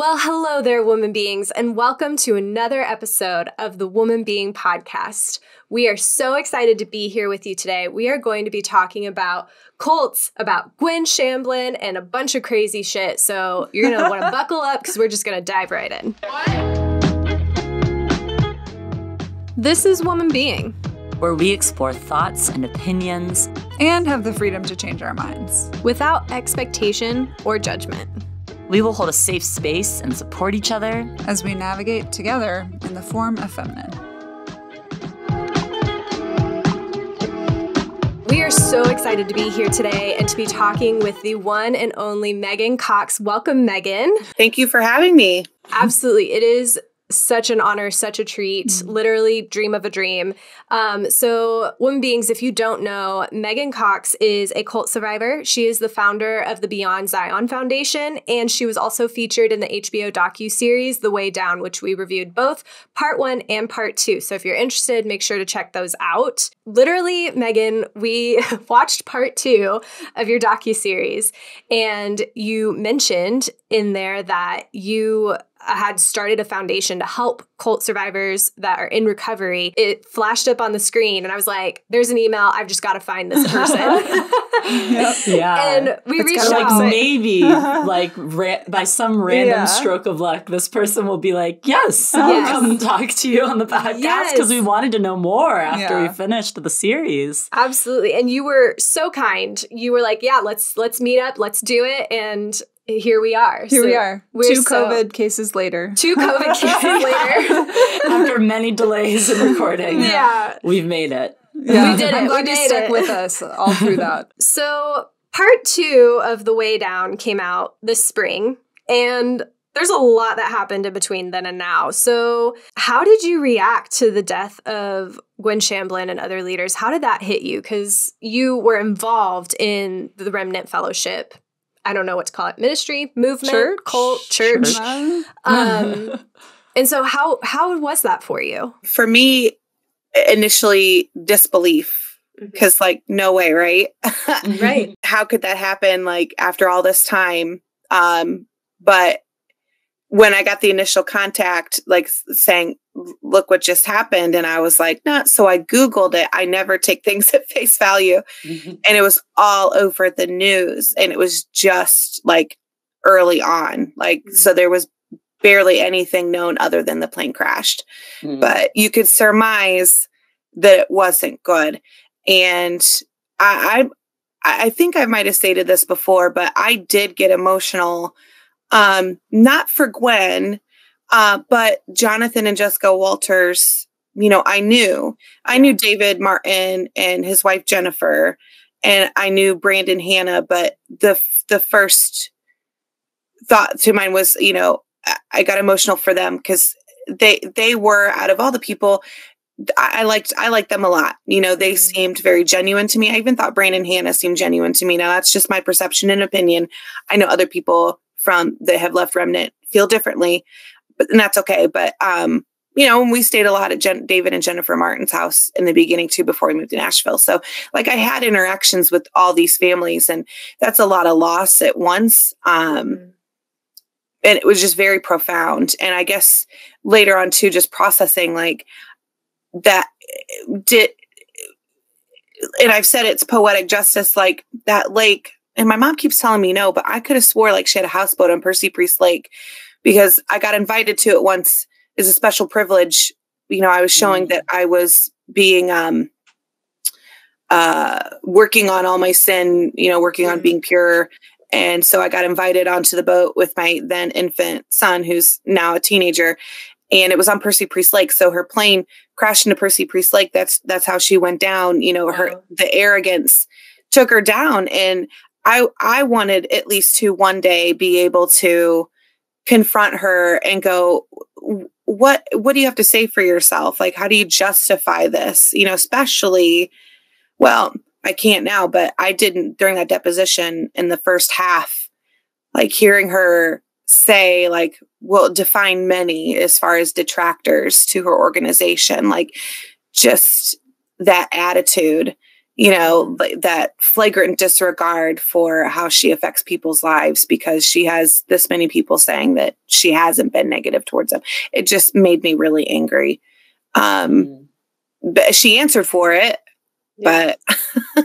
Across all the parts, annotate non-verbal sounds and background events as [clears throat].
Well, hello there, woman beings, and welcome to another episode of the Woman Being Podcast. We are so excited to be here with you today. We are going to be talking about cults, about Gwen Shamblin, and a bunch of crazy shit. So you're going to want to buckle up because we're just going to dive right in. This is Woman Being, where we explore thoughts and opinions and have the freedom to change our minds without expectation or judgment. We will hold a safe space and support each other as we navigate together in the form of feminine. We are so excited to be here today and to be talking with the one and only Megan Cox. Welcome, Megan. Thank you for having me. Absolutely. It is such an honor, such a treat, mm-hmm. literally dream of a dream. Um, so, woman beings, if you don't know, Megan Cox is a cult survivor. She is the founder of the Beyond Zion Foundation, and she was also featured in the HBO docu series The Way Down, which we reviewed both part one and part two. So, if you're interested, make sure to check those out. Literally, Megan, we [laughs] watched part two of your docu series, and you mentioned in there that you had started a foundation to help cult survivors that are in recovery. It flashed up on the screen, and I was like, "There's an email. I've just got to find this person." [laughs] yep. Yeah, and we it's reached out. Like maybe, [laughs] like ra- by some random yeah. stroke of luck, this person will be like, "Yes, I'll yes. come talk to you on the podcast because yes. we wanted to know more after yeah. we finished the series." Absolutely, and you were so kind. You were like, "Yeah, let's let's meet up. Let's do it." And here we are. Here so we are. Two so, COVID cases later. Two COVID [laughs] cases later. After many delays in recording. [laughs] Yeah. We've made it. Yeah. We did it. I'm glad we you stuck it. with us all through [laughs] that. so part two of The Way Down came out this spring. And there's a lot that happened in between then and now. So, how did you react to the death of Gwen Shamblin and other leaders? How did that hit you? Because you were involved in the Remnant Fellowship I don't know what to call it, ministry, movement, church? cult, church. church. Um, and so how how was that for you? For me, initially disbelief because mm-hmm. like no way, right? right. [laughs] How could that happen like after all this time? Um, but when I got the initial contact, like saying, look what just happened. And I was like, not. So I Googled it. I never take things [laughs] at face value. Mm-hmm. And it was all over the news. And it was just like early on. Like, mm-hmm. so there was barely anything known other than the plane crashed. Mm-hmm. But you could surmise that it wasn't good. And I, I, I think I might have stated this before, but I did get emotional um, not for Gwen, uh, but Jonathan and Jessica Walters, you know, I knew. I knew David Martin and his wife Jennifer, and I knew Brandon Hannah. but the the first thought to mind was, you know, I got emotional for them because they they were out of all the people I, liked I liked them a lot. You know, they mm-hmm. seemed very genuine to me. I even thought Brandon Hannah seemed genuine to me. Now that's just my perception and opinion. I know other people from that have left remnant feel differently but and that's okay but um you know we stayed a lot at Jen- david and jennifer martin's house in the beginning too before we moved to nashville so like i had interactions with all these families and that's a lot of loss at once um mm-hmm. and it was just very profound and i guess later on too just processing like that did and i've said it's poetic justice like that lake and my mom keeps telling me no, but I could have swore like she had a houseboat on Percy Priest Lake because I got invited to it once as a special privilege. You know, I was showing mm. that I was being um uh working on all my sin, you know, working mm. on being pure. And so I got invited onto the boat with my then infant son, who's now a teenager. And it was on Percy Priest Lake. So her plane crashed into Percy Priest Lake. That's that's how she went down. You know, her the arrogance took her down. And I I wanted at least to one day be able to confront her and go what what do you have to say for yourself? Like how do you justify this? You know especially well I can't now but I didn't during that deposition in the first half like hearing her say like well define many as far as detractors to her organization like just that attitude you know, that flagrant disregard for how she affects people's lives because she has this many people saying that she hasn't been negative towards them. It just made me really angry. Um, mm. But she answered for it, yeah. but. [laughs]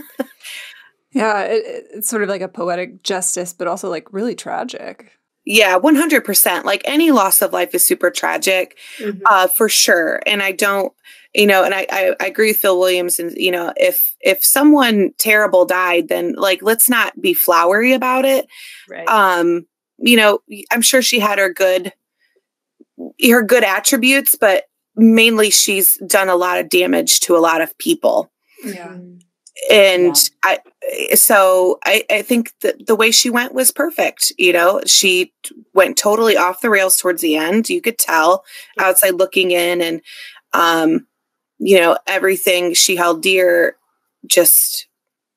yeah, it, it's sort of like a poetic justice, but also like really tragic. Yeah, 100%. Like any loss of life is super tragic, mm-hmm. uh, for sure. And I don't, you know, and I, I, I, agree with Phil Williams. And, you know, if, if someone terrible died, then like, let's not be flowery about it. Right. Um, you know, I'm sure she had her good, her good attributes, but mainly she's done a lot of damage to a lot of people. Yeah. And yeah. I so I, I think that the way she went was perfect. You know, she went totally off the rails towards the end. You could tell outside looking in, and um, you know, everything she held dear just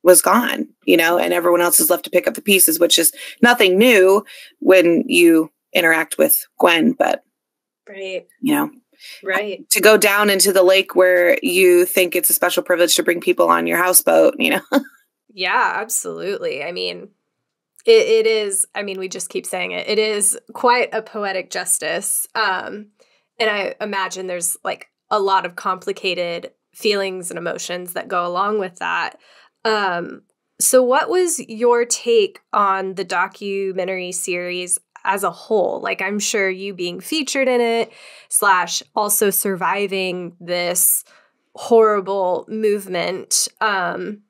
was gone. You know, and everyone else is left to pick up the pieces, which is nothing new when you interact with Gwen. But right, you know, right to go down into the lake where you think it's a special privilege to bring people on your houseboat you know [laughs] yeah absolutely i mean it, it is i mean we just keep saying it it is quite a poetic justice um and i imagine there's like a lot of complicated feelings and emotions that go along with that um so what was your take on the documentary series as a whole. Like I'm sure you being featured in it, slash also surviving this horrible movement. Um,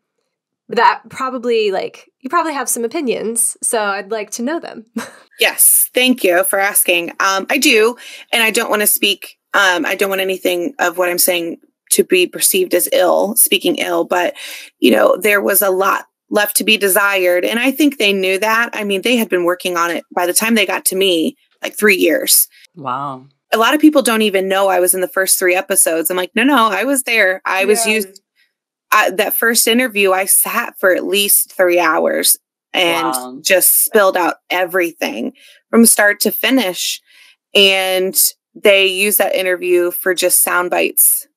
that probably like you probably have some opinions, so I'd like to know them. [laughs] yes, thank you for asking. Um, I do, and I don't want to speak. Um, I don't want anything of what I'm saying to be perceived as ill, speaking ill, but you know, there was a lot left to be desired. And I think they knew that. I mean, they had been working on it by the time they got to me, like three years. Wow. A lot of people don't even know I was in the first three episodes. I'm like, no, no, I was there. I yeah. was used. I, that first interview, I sat for at least three hours and wow. just spilled out everything from start to finish. And they use that interview for just sound bites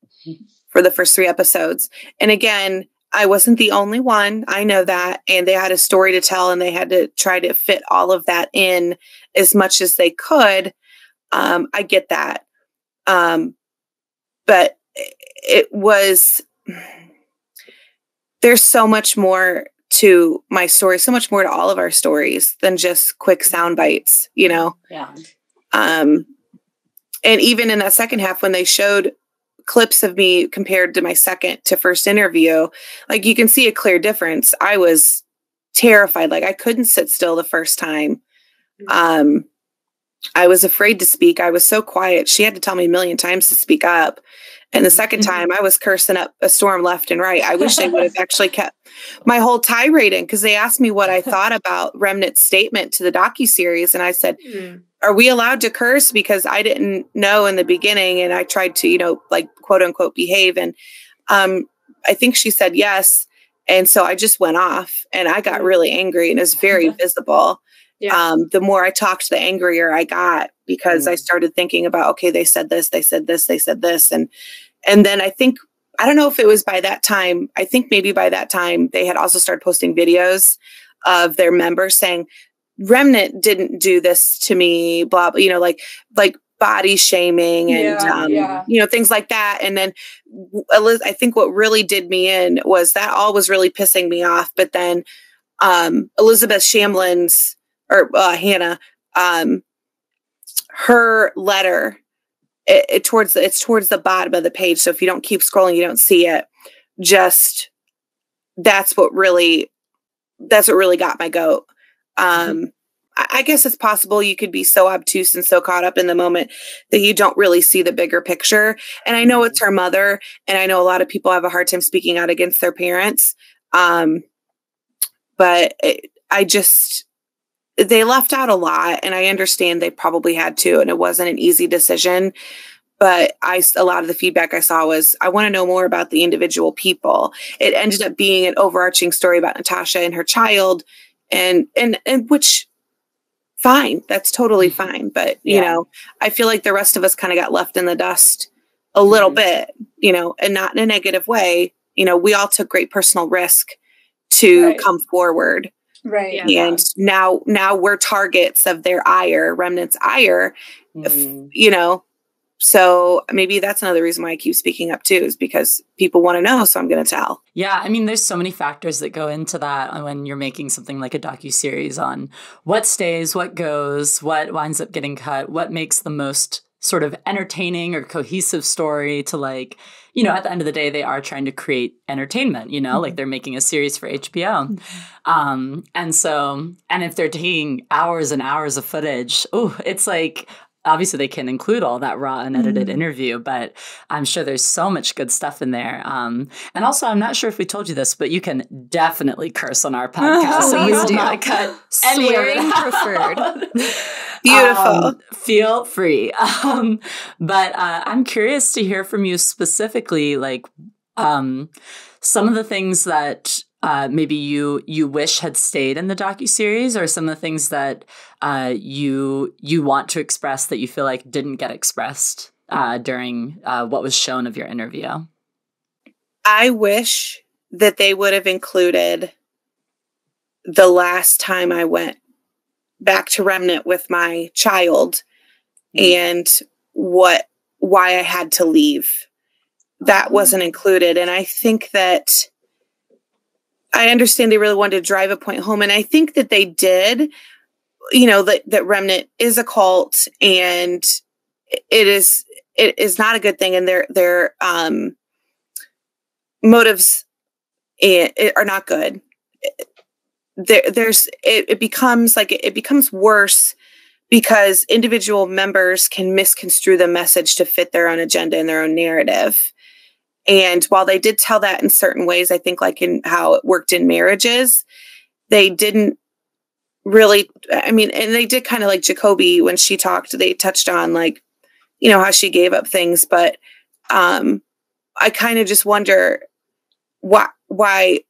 for the first three episodes. And again, I wasn't the only one. I know that. And they had a story to tell and they had to try to fit all of that in as much as they could. Um, I get that. Um, but it was, there's so much more to my story, so much more to all of our stories than just quick sound bites, you know? Yeah. Um, and even in that second half, when they showed clips of me compared to my second to first interview, like you can see a clear difference. I was terrified. Like I couldn't sit still the first time. Mm. Um, I was afraid to speak. I was so quiet. She had to tell me a million times to speak up. And the 2nd mm-hmm. time I was cursing up a storm left and right. I wish they would have [laughs] actually kept my whole tirade in because they asked me what I thought about Remnant's statement to the docu series, and I said, mm. "Are we allowed to curse?" Because I didn't know in the beginning, and I tried to, you know, like quote unquote behave, and um, I think she said yes, and so I just went off, and I got mm. really angry, and it was very [laughs] visible. Yeah. Um, the more I talked, the angrier I got because mm. I started thinking about, okay, they said this, they said this, they said this, and and then I think I don't know if it was by that time. I think maybe by that time they had also started posting videos of their members saying, "Remnant didn't do this to me." Blah, blah you know, like like body shaming and yeah, um, yeah. you know things like that. And then I think what really did me in was that all was really pissing me off. But then um, Elizabeth Shamblin's or uh, Hannah, um, her letter it, it towards the, it's towards the bottom of the page. So if you don't keep scrolling, you don't see it. Just that's what really that's what really got my goat. Mm-hmm. Um. I, I guess it's possible you could be so obtuse and so caught up in the moment that you don't really see the bigger picture. And I know it's mm-hmm. her mother, and I know a lot of people have a hard time speaking out against their parents. Um, but it, I just they left out a lot and i understand they probably had to and it wasn't an easy decision but i a lot of the feedback i saw was i want to know more about the individual people it ended up being an overarching story about natasha and her child and and and which fine that's totally mm-hmm. fine but you yeah. know i feel like the rest of us kind of got left in the dust a little mm-hmm. bit you know and not in a negative way you know, we all took great personal risk to right. come forward. Right. And now now we're targets of their ire, remnants ire. Mm. If, you know, so maybe that's another reason why I keep speaking up too, is because people want to know, so I'm going to tell. Yeah, I mean, there's so many factors that go into that when you're making something like a docu series on what stays, what goes, what winds up getting cut, what makes the most sort of entertaining or cohesive story to like you know at the end of the day they are trying to create entertainment you know mm-hmm. like they're making a series for hbo mm-hmm. um and so and if they're taking hours and hours of footage oh it's like obviously they can include all that raw and edited mm. interview but i'm sure there's so much good stuff in there. Um, and also i'm not sure if we told you this but you can definitely curse on our [laughs] podcast. so we will do. not cut [laughs] swearing preferred. [laughs] beautiful um, feel free. Um, but uh, i'm curious to hear from you specifically like um, some of the things that uh, maybe you you wish had stayed in the docu series, or some of the things that uh, you you want to express that you feel like didn't get expressed uh, during uh, what was shown of your interview. I wish that they would have included the last time I went back to Remnant with my child mm. and what why I had to leave. That mm. wasn't included, and I think that I understand they really wanted to drive a point home, and I think that they did. You know that that remnant is a cult, and it is it is not a good thing, and their their um, motives it, it are not good. There, there's it, it becomes like it becomes worse because individual members can misconstrue the message to fit their own agenda and their own narrative. And while they did tell that in certain ways, I think like in how it worked in marriages, they didn't really, I mean, and they did kind of like Jacoby when she talked, they touched on like, you know, how she gave up things. But um, I kind of just wonder why, why,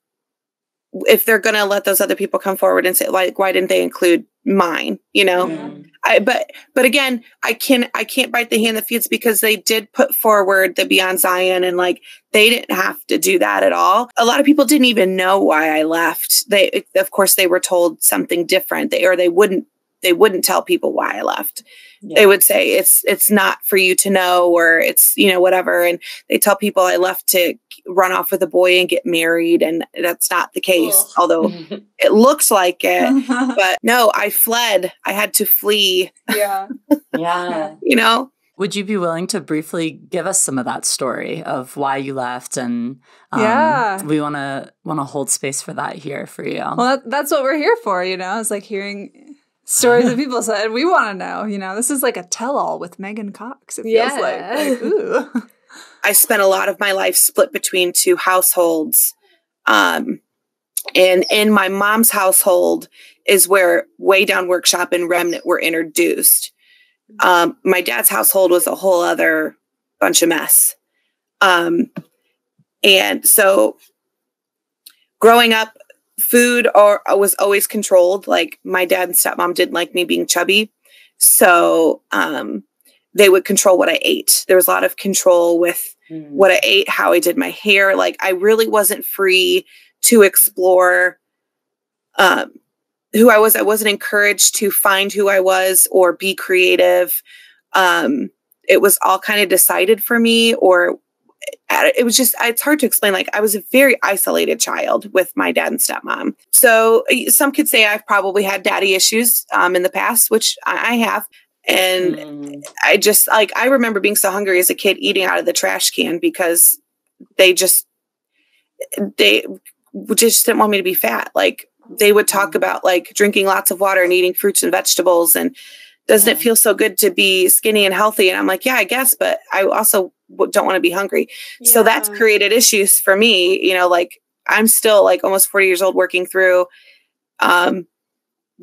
if they're going to let those other people come forward and say, like, why didn't they include mine, you know? Mm. I, but but again, I can I can't bite the hand that feeds because they did put forward the Beyond Zion and like they didn't have to do that at all. A lot of people didn't even know why I left. They of course they were told something different. They or they wouldn't they wouldn't tell people why I left. Yeah. They would say it's it's not for you to know or it's you know whatever and they tell people I left to run off with a boy and get married and that's not the case Ugh. although [laughs] it looks like it [laughs] but no I fled. I had to flee. Yeah. [laughs] Yeah. You know? Would you be willing to briefly give us some of that story of why you left and um, yeah. we want to want to hold space for that here for you? Well that, that's what we're here for you know it's like hearing stories that [laughs] people said we want to know you know this is like a tell-all with megan cox it feels yeah. like, like ooh [laughs] I spent a lot of my life split between two households. Um, and in my mom's household is where Weigh Down Workshop and Remnant were introduced. Um, my dad's household was a whole other bunch of mess. Um, and so growing up, food or was always controlled. Like my dad and stepmom didn't like me being chubby. So um, they would control what I ate. There was a lot of control with mm. what I ate, how I did my hair. Like I really wasn't free to explore um, who I was. I wasn't encouraged to find who I was or be creative. Um, it was all kind of decided for me, or it was just, it's hard to explain. Like, I was a very isolated child with my dad and stepmom. So, some could say I've probably had daddy issues um, in the past, which I have. And mm. I just like, I remember being so hungry as a kid eating out of the trash can because they just, they just didn't want me to be fat. Like, they would talk mm. about like drinking lots of water and eating fruits and vegetables. And doesn't it feel so good to be skinny and healthy? And I'm like, yeah, I guess, but I also don't want to be hungry. Yeah. So that's created issues for me. You know, like I'm still like almost 40 years old working through um,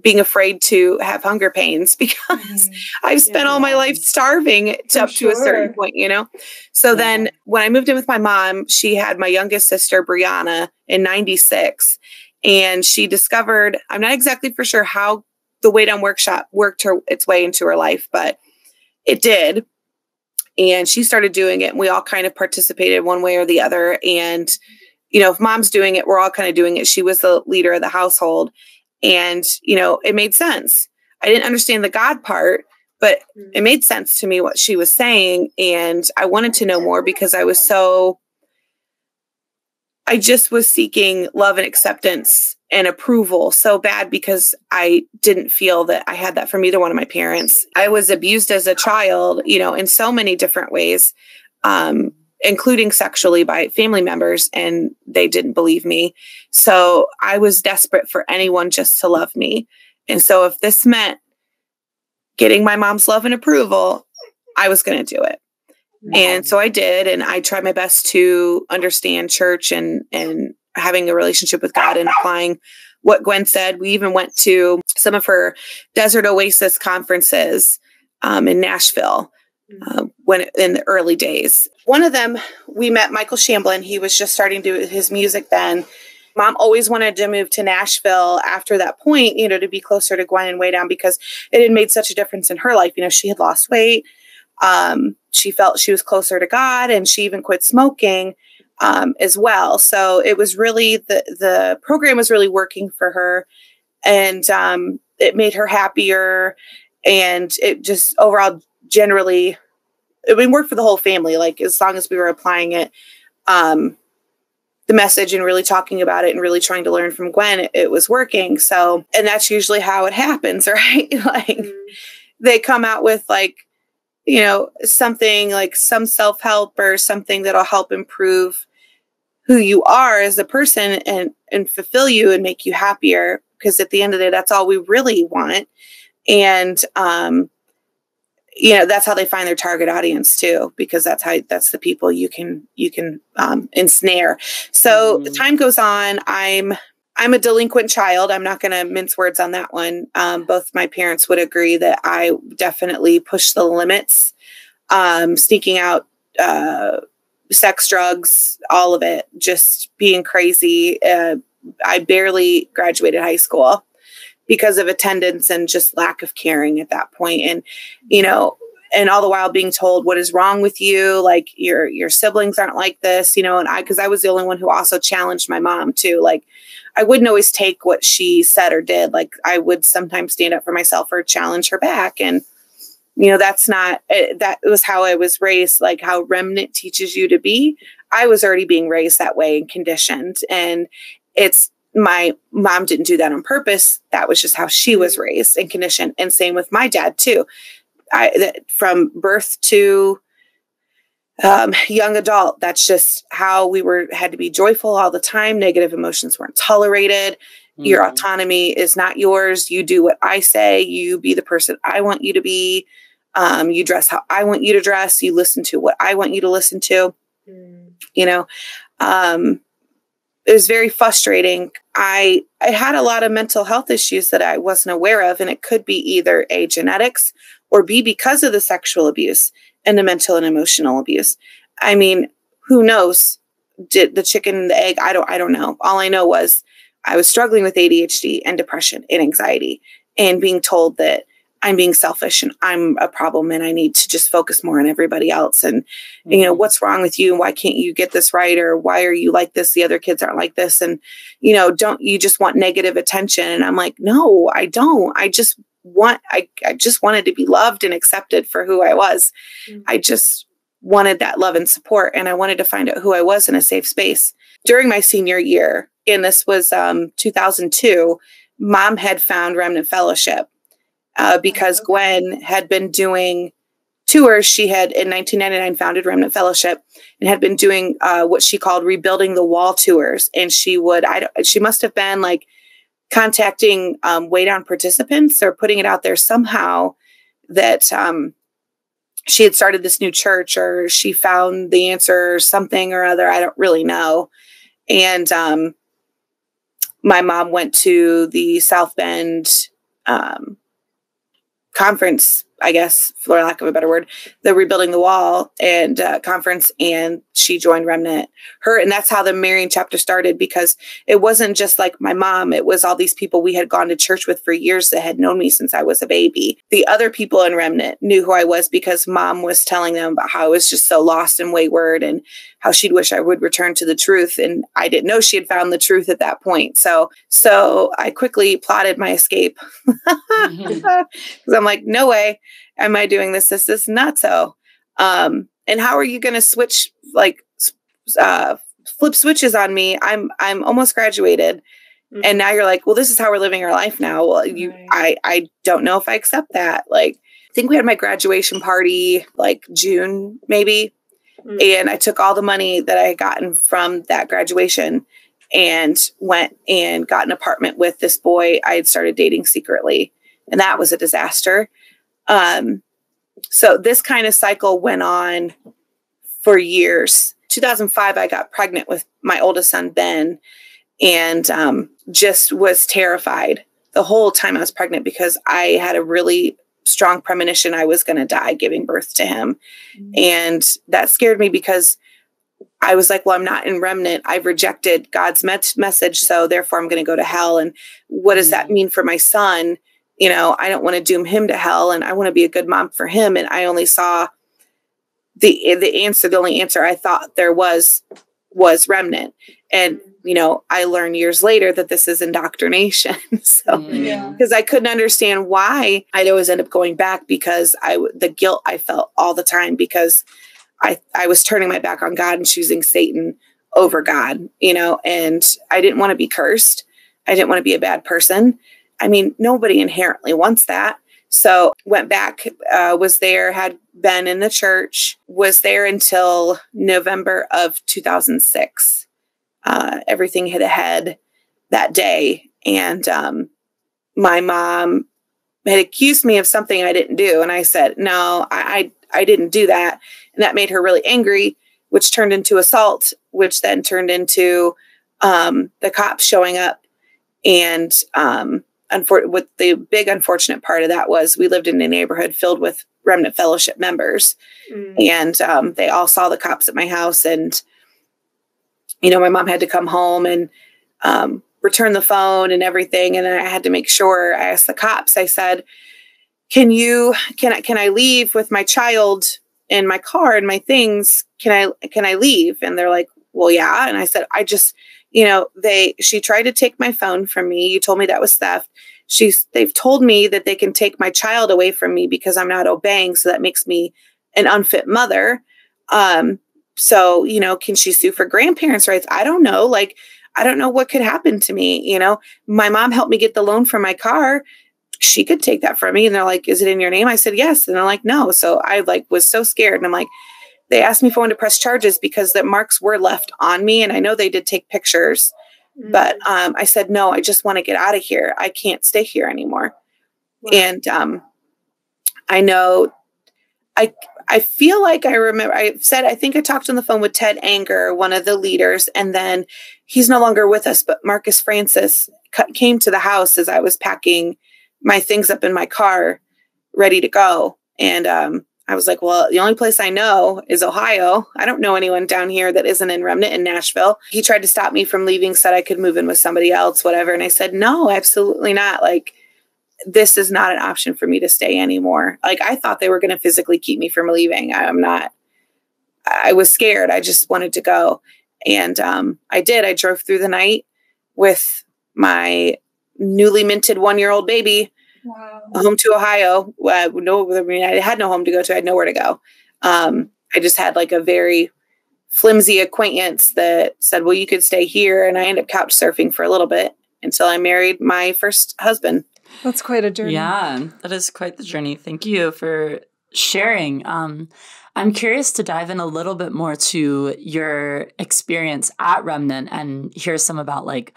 being afraid to have hunger pains [laughs] because mm-hmm. I've spent yeah. all my life starving to, up sure. to a certain point, you know? So yeah. then when I moved in with my mom, she had my youngest sister, Brianna, in 96. And she discovered, I'm not exactly for sure how the Weigh Down Workshop worked her its way into her life, but it did. And she started doing it, and we all kind of participated one way or the other. And you know, if mom's doing it, we're all kind of doing it. She was the leader of the household. And, you know, it made sense. I didn't understand the God part, but mm. it made sense to me what she was saying. And I wanted to know more because I was so, I just was seeking love and acceptance and approval so bad because I didn't feel that I had that from either one of my parents. I was abused as a child, you know, in so many different ways. Um, including sexually by family members, and they didn't believe me. So I was desperate for anyone just to love me. And so if this meant getting my mom's love and approval, I was going to do it. And so I did, and I tried my best to understand church and and having a relationship with God and applying what Gwen said. We even went to some of her Desert Oasis conferences um, in Nashville uh, when in the early days. One of them, we met Michael Shamblin. He was just starting to do his music then. Mom always wanted to move to Nashville after that point, you know, to be closer to Gwen and Weigh Down because it had made such a difference in her life. You know, she had lost weight. Um, she felt she was closer to God, and she even quit smoking um, as well. So it was really the the program was really working for her, and um, it made her happier, and it just overall generally it would work for the whole family like as long as we were applying it um the message and really talking about it and really trying to learn from gwen it, it was working so and that's usually how it happens [laughs] right like mm-hmm. they come out with like you know something like some self-help or something that'll help improve who you are as a person and and fulfill you and make you happier. Because at the end of the day that's all we really want. And um you know that's how they find their target audience too because that's how that's the people you can you can um, ensnare. So mm. time goes on. I'm i'm a delinquent child. I'm not going to mince words on that one. Um, both my parents would agree that i definitely push the limits um, sneaking out uh, sex drugs all of it just being crazy. Uh, i barely graduated high school because of attendance and just lack of caring at that point. And you know and all the while being told what is wrong with you? Like your your siblings aren't like this you know and i because i was the only one who also challenged my mom too. Like i wouldn't always take what she said or did. Like i would sometimes stand up for myself or challenge her back. And you know that's not eh, that was how i was raised like how remnant teaches you to be i was already being raised that way and conditioned and it's my mom didn't do that on purpose. That was just how she was raised and conditioned. And same with my dad too. I that from birth to um, young adult, that's just how we were had to be joyful all the time. Negative emotions weren't tolerated. Mm-hmm. Your autonomy is not yours. You do what I say. You be the person I want you to be. Um, you dress how I want you to dress. You listen to what I want you to listen to. Mm. You know, um, it was very frustrating. I I had a lot of mental health issues that I wasn't aware of, and it could be either a genetics or B because of the sexual abuse and the mental and emotional abuse. I mean, who knows? Did the chicken and the egg? I don't I don't know. All I know was I was struggling with ADHD and depression and anxiety and being told that I'm being selfish and I'm a problem and I need to just focus more on everybody else. And, mm-hmm. you know, mm-hmm. what's wrong with you? And why can't you get this right? Or why are you like this? The other kids aren't like this. And, you know, don't you just want negative attention? And I'm like, no, I don't. I just want, I, I just wanted to be loved and accepted for who I was. Mm-hmm. I just wanted that love and support. And I wanted to find out who I was in a safe space. During my senior year, and this was um, 2002, mom had found Remnant Fellowship uh, because Gwen had been doing tours. She had in 1999 founded Remnant Fellowship and had been doing uh, what she called rebuilding the wall tours. And she would, I she must have been like contacting um, way down participants or putting it out there somehow that um, she had started this new church or she found the answer or something or other. I don't really know. And um, my mom went to the South Bend um, conference, I guess, for lack of a better word, the rebuilding the wall and uh, conference, and she joined Remnant. Her and that's how the Marion chapter started because it wasn't just like my mom; it was all these people we had gone to church with for years that had known me since I was a baby. The other people in Remnant knew who I was because mom was telling them about how I was just so lost and wayward and how she'd wish I would return to the truth. And I didn't know she had found the truth at that point. So, so I quickly plotted my escape because [laughs] mm-hmm. [laughs] I'm like, no way am I doing this. This is not so. Um, and how are you going to switch like uh, flip switches on me? I'm I'm almost graduated. Mm-hmm. And now you're like, well, this is how we're living our life now. Well, you, right. I, I don't know if I accept that. Like, I think we had my graduation party like June, maybe. Mm-hmm. And I took all the money that I had gotten from that graduation and went and got an apartment with this boy I had started dating secretly. And that was a disaster. Um, so this kind of cycle went on for years. 2005, I got pregnant with my oldest son, Ben, and um, just was terrified the whole time I was pregnant because I had a really strong premonition I was going to die giving birth to him. Mm-hmm. And that scared me because I was like, well, I'm not in remnant. I've rejected God's met- message. So therefore, I'm going to go to hell. And what does that mm-hmm. mean for my son? You know, I don't want to doom him to hell and I want to be a good mom for him. And I only saw the the answer, the only answer I thought there was was remnant. And you know, I learned years later that this is indoctrination. [laughs] so, because mm. I couldn't understand why I'd always end up going back because I, the guilt I felt all the time because I, I was turning my back on God and choosing Satan over God, you know, and I didn't want to be cursed. I didn't want to be a bad person. I mean, nobody inherently wants that. So went back, uh, was there, had been in the church, was there until November of 2006 uh, everything hit ahead that day. And um, my mom had accused me of something I didn't do. And I said, no, I, I, I didn't do that. And that made her really angry, which turned into assault, which then turned into um, the cops showing up. And um, unfor- what the big unfortunate part of that was we lived in a neighborhood filled with remnant fellowship members. Mm. And um, they all saw the cops at my house and you know, my mom had to come home and um, return the phone and everything. And I had to make sure I asked the cops, I said, can you, can I, can I leave with my child in my car and my things? Can I, can I leave? And they're like, well, yeah. And I said, I just, you know, they, she tried to take my phone from me. You told me that was theft. She's, they've told me that they can take my child away from me because I'm not obeying. So that makes me an unfit mother. Um, so, you know, can she sue for grandparents' rights? I don't know. Like, I don't know what could happen to me. You know, my mom helped me get the loan for my car. She could take that from me. And they're like, is it in your name? I said, yes. And they're like, no. So I like was so scared. And I'm like, they asked me if I wanted to press charges because the marks were left on me. And I know they did take pictures, mm-hmm. but um, I said, no, I just want to get out of here. I can't stay here anymore. Wow. And um, I know I I feel like I remember I said I think I talked on the phone with Ted Anger, one of the leaders, and then he's no longer with us, but Marcus Francis came to the house as I was packing my things up in my car, ready to go, and um, I was like, well, the only place I know is Ohio. I don't know anyone down here that isn't in Remnant in Nashville. He tried to stop me from leaving, said I could move in with somebody else, whatever, and I said no, absolutely not. Like this is not an option for me to stay anymore. Like I thought they were going to physically keep me from leaving. I'm not. I was scared. I just wanted to go, and um, I did. I drove through the night with my newly minted one year old baby wow. Home to Ohio. Uh, no, I mean I had no home to go to. I had nowhere to go. Um, I just had like a very flimsy acquaintance that said, "Well, you could stay here," and I ended up couch surfing for a little bit until I married my first husband. That's quite a journey. Yeah, that is quite the journey. Thank you for sharing. Um, I'm curious to dive in a little bit more to your experience at Remnant and hear some about like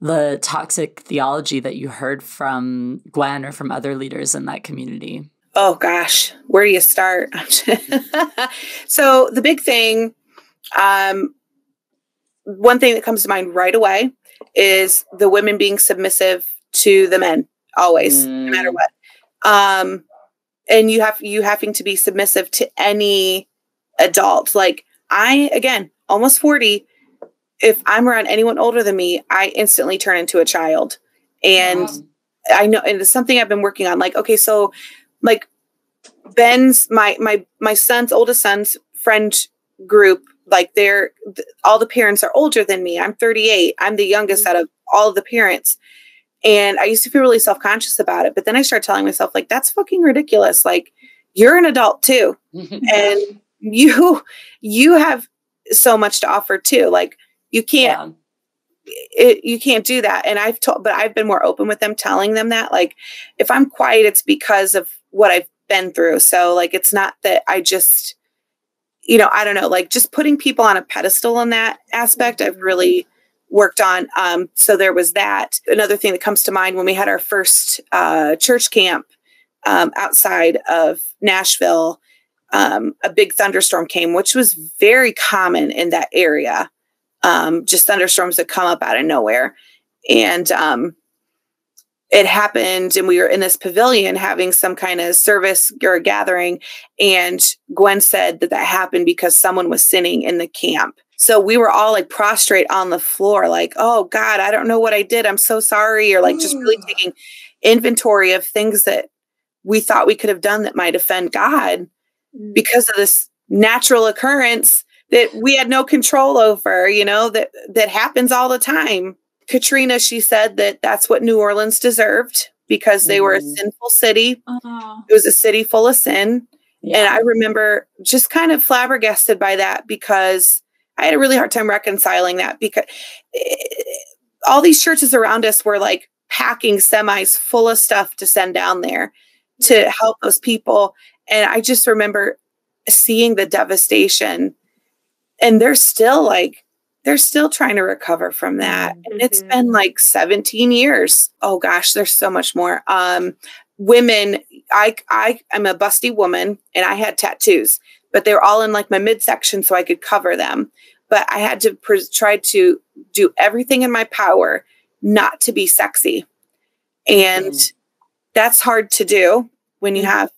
the toxic theology that you heard from Gwen or from other leaders in that community. Oh gosh, where do you start? [laughs] so the big thing, um, one thing that comes to mind right away is the women being submissive to the men always, mm. no matter what. Um, and you have you having to be submissive to any adult. Like I, again, almost forty. If I'm around anyone older than me, I instantly turn into a child. And I know, and it's something I've been working on. Like, okay, so like Ben's my my my son's oldest son's friend group like they're all the parents are older than me. I'm 38. I'm the youngest mm-hmm. out of all of the parents. And I used to feel really self-conscious about it. But then I started telling myself, like, that's fucking ridiculous. Like, you're an adult too. [laughs] and you you have so much to offer too. Like you can't yeah. it, you can't do that. And I've told but I've been more open with them telling them that. Like if I'm quiet, it's because of what I've been through. So like it's not that I just you know, I don't know, like just putting people on a pedestal in that aspect, I've really worked on. Um, so there was that. Another thing that comes to mind when we had our first uh, church camp um, outside of Nashville, um, a big thunderstorm came, which was very common in that area. Um, just thunderstorms that come up out of nowhere. And um, it happened, and we were in this pavilion having some kind of service or gathering. And Gwen said that that happened because someone was sinning in the camp. So we were all like prostrate on the floor, like, oh God, I don't know what I did. I'm so sorry. Or like just really taking inventory of things that we thought we could have done that might offend God mm. because of this natural occurrence that we had no control over, you know, that that happens all the time. Katrina, she said that that's what New Orleans deserved because they mm. were a mm-hmm. sinful city. Uh-huh. It was a city full of sin. Yeah. And I remember just kind of flabbergasted by that because I had a really hard time reconciling that because it, all these churches around us were like packing semis full of stuff to send down there to help those people. And I just remember seeing the devastation. And they're still like, they're still trying to recover from that. Mm-hmm. And it's been like 17 years. Oh gosh, there's so much more. Um, women, I I am a busty woman and I had tattoos, but they were all in like my midsection so I could cover them. But I had to pr- try to do everything in my power not to be sexy. And mm that's hard to do when you mm-hmm. have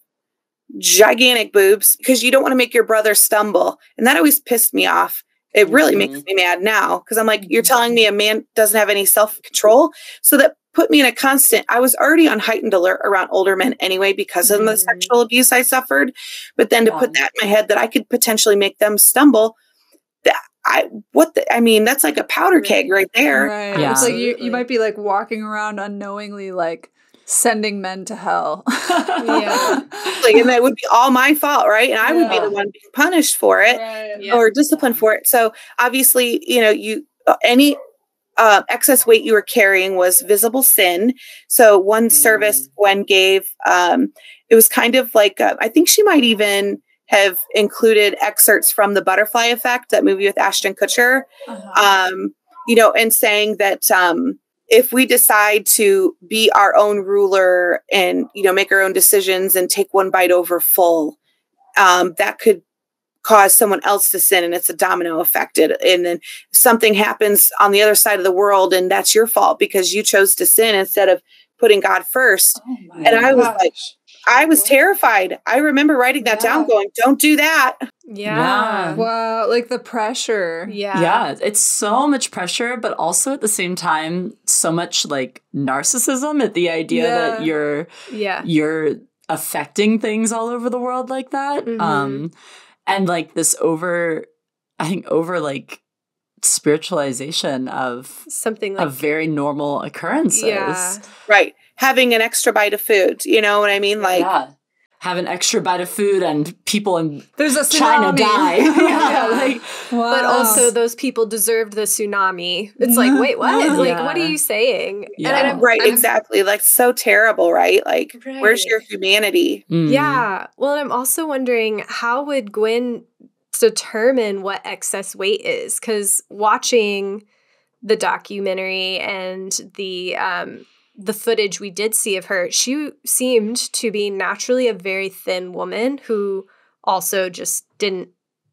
gigantic boobs because you don't want to make your brother stumble. And that always pissed me off. It really mm-hmm. makes me mad now because I'm like, you're telling me a man doesn't have any self control. So that put me in a constant, I was already on heightened alert around older men anyway because of mm-hmm. the sexual abuse I suffered. But then to yeah. put that in my head that I could potentially make them stumble, that I what the I mean, that's like a powder keg right there. Right. Yeah. It's like you, you might be like walking around unknowingly like sending men to hell. yeah. [laughs] Like, and that would be all my fault, right? And I yeah. would be the one being punished for it right. or disciplined for it. So obviously, you know, you uh, any uh, excess weight you were carrying was visible sin. So one mm. service Gwen gave, um, it was kind of like uh, I think she might even have included excerpts from the Butterfly Effect, that movie with Ashton Kutcher. Uh-huh. Um, you know, and saying that um, if we decide to be our own ruler and you know make our own decisions and take one bite over full um, that could cause someone else to sin and it's a domino effect. And then something happens on the other side of the world and that's your fault because you chose to sin instead of putting god first. Oh and i was like I was terrified. I remember writing that yeah. down going, don't do that. Yeah. yeah. Wow. Like the pressure. Yeah. Yeah. It's so much pressure, but also at the same time, so much like narcissism at the idea yeah. that you're, yeah, you're affecting things all over the world like that. Mm-hmm. Um, and like this over, I think over like spiritualization of something like of very normal occurrences. Yeah. Right having an extra bite of food. You know what I mean? Like yeah. have an extra bite of food and people in There's a China die. [laughs] [laughs] yeah, like wow. but also those people deserved the tsunami. It's like, wait, what? Like, what are you saying? Yeah. And I'm, right, I'm, exactly. Like so terrible, right? Like, right. where's your humanity? Mm. Yeah. Well, I'm also wondering how would Gwen determine what excess weight is? Because watching the documentary and the um the footage we did see of her, she seemed to be naturally a very thin woman who also just didn't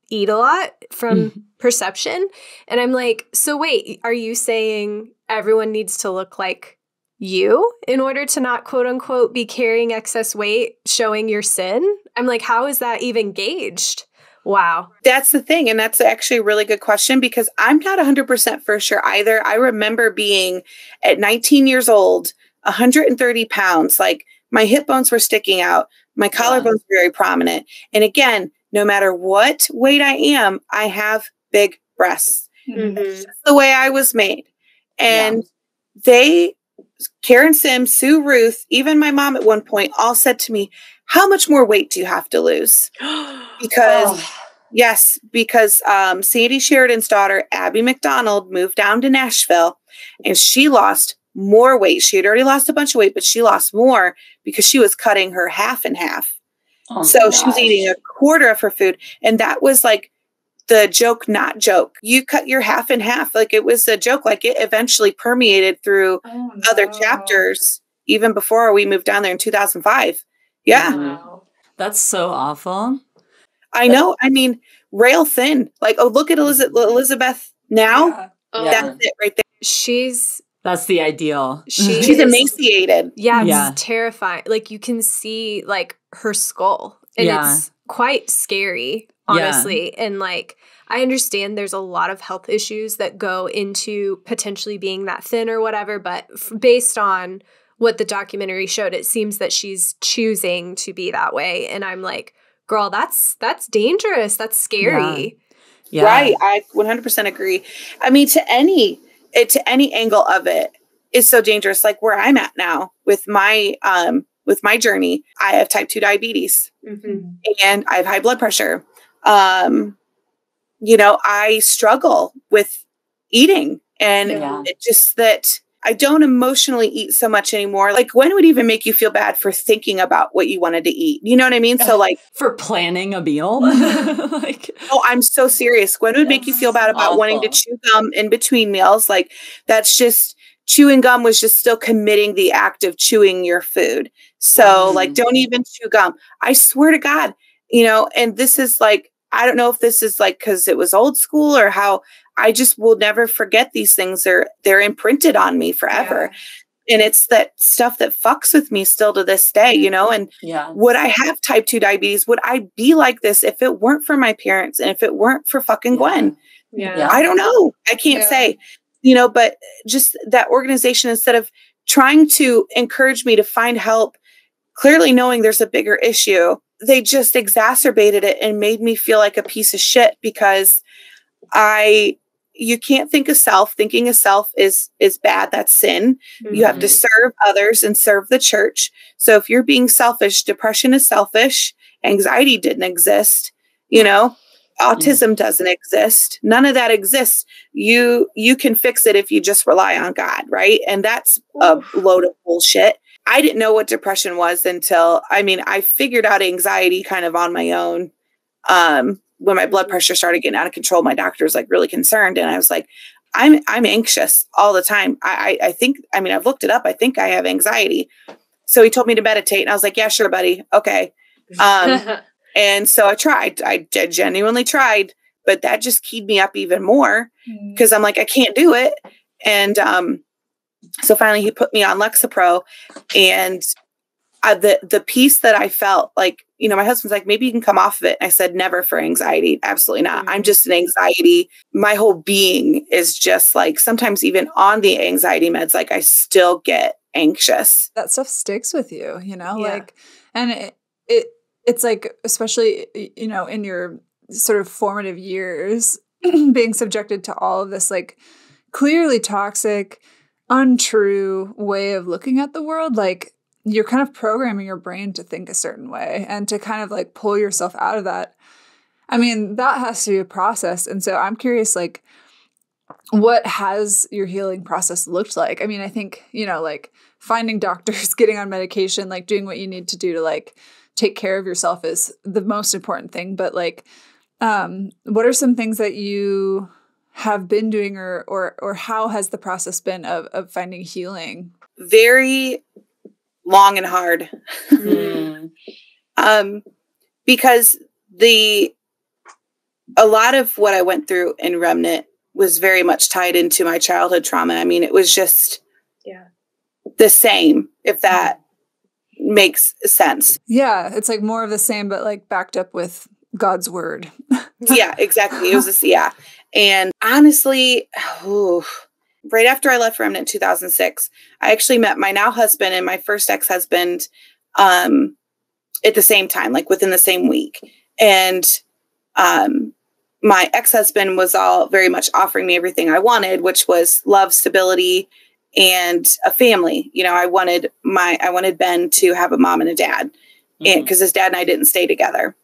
eat a lot from mm-hmm. perception. And I'm like, so wait, are you saying everyone needs to look like you in order to not quote unquote be carrying excess weight, showing your sin? I'm like, how is that even gauged? Wow. That's the thing. And that's actually a really good question because I'm not 100% for sure either. I remember being at 19 years old, 130 pounds, like my hip bones were sticking out, my collarbones were very prominent. And again, no matter what weight I am, I have big breasts. Mm-hmm. the way I was made. And yeah. they, Karen Sims, Sue Ruth, even my mom at one point all said to me, How much more weight do you have to lose? [gasps] Because, oh. yes, because um, Sandy Sheridan's daughter, Abby McDonald, moved down to Nashville and she lost more weight. She had already lost a bunch of weight, but she lost more because she was cutting her half and half. Oh so she was eating a quarter of her food. And that was like the joke, not joke. You cut your half in half. Like it was a joke. Like it eventually permeated through oh, no. other chapters, even before we moved down there in 2005. Yeah. Wow. That's so awful. I know. I mean, rail thin. Like, oh, look at Elizabeth, Elizabeth now. Yeah. Oh. That's it right there. She's that's the ideal. She She's emaciated. Yeah, it's terrifying. Like you can see like her skull. And yeah. it's quite scary, honestly. Yeah. And like I understand there's a lot of health issues that go into potentially being that thin or whatever, but f- based on what the documentary showed, it seems that she's choosing to be that way. And I'm like, girl, that's that's dangerous. That's scary. Yeah. Right. I 100% agree. I mean, to any it, to any angle of it is so dangerous. Like where I'm at now with my um with my journey, I have type two diabetes mm-hmm. and I have high blood pressure. Um, you know, I struggle with eating, and yeah. it just that I don't emotionally eat so much anymore. Like, when would even make you feel bad for thinking about what you wanted to eat? You know what I mean? So, like, for planning a meal. [laughs] [laughs] like, oh, I'm so serious. When would make you feel bad about awful. wanting to chew gum in between meals? Like, that's just chewing gum was just still committing the act of chewing your food. So, mm. like, don't even chew gum. I swear to God, you know, and this is like, I don't know if this is like because it was old school or how I just will never forget these things. They're they're imprinted on me forever. Yeah. And it's that stuff that fucks with me still to this day, you know? And yeah. would I have type 2 diabetes? Would I be like this if it weren't for my parents and if it weren't for fucking Gwen? Yeah. yeah. I don't know. I can't say, you know, but just that organization, instead of trying to encourage me to find help, clearly knowing there's a bigger issue, they just exacerbated it and made me feel like a piece of shit because I you can't think of self. Thinking of self is is bad. That's sin. Mm-hmm. you have to mm-hmm. serve others and serve the church. So if you're being selfish depression is selfish. Anxiety didn't exist you know? Autism mm-hmm. doesn't exist. None of that exists. You you can fix it if you just rely on god right? And that's a load of bullshit. I didn't know what depression was until i mean i figured out anxiety kind of on my own. Um when my blood pressure started getting out of control, my doctor was like really concerned. And I was like, I'm I'm anxious all the time. I, I, I think I mean I've looked it up. I think I have anxiety. So he told me to meditate, and I was like, "Yeah, sure, buddy. Okay." Um, [laughs] and so I tried. I genuinely tried, but that just keyed me up even more because mm. I'm like, I can't do it. And um, so finally, he put me on Lexapro, and uh, the the peace that I felt like you know, my husband's like, maybe you can come off of it. I said, never for anxiety. Absolutely not. Mm-hmm. I'm just an anxiety. My whole being is just like sometimes even on the anxiety meds, like I still get anxious. That stuff sticks with you, you know, yeah. like, and it, it, it's like, especially, you know, in your sort of formative years, [clears throat] being subjected to all of this, like, clearly toxic, untrue way of looking at the world. Like, you're kind of programming your brain to think a certain way and to kind of like pull yourself out of that. I mean, that has to be a process. And so I'm curious, like, what has your healing process looked like? I mean, I think, you know, like finding doctors, [laughs] getting on medication, like doing what you need to do to like take care of yourself is the most important thing. But like, um, what are some things that you have been doing or or or how has the process been of of finding healing? Very long and hard. Mm. [laughs] um, because the a lot of what I went through in Remnant was very much tied into my childhood trauma. I mean, it was just yeah the same, if that makes sense. Yeah, it's like more of the same, but like backed up with God's word. [laughs] yeah, exactly. It was this, yeah. And honestly, [sighs] oh, right after I left Remnant 2006, I actually met my now husband and my first ex husband um, at the same time, like within the same week. And um, my ex-husband was all very much offering me everything I wanted, which was love, stability, and a family. You know, I wanted my I wanted Ben to have a mom and a dad, mm-hmm. and because his dad and I didn't stay together,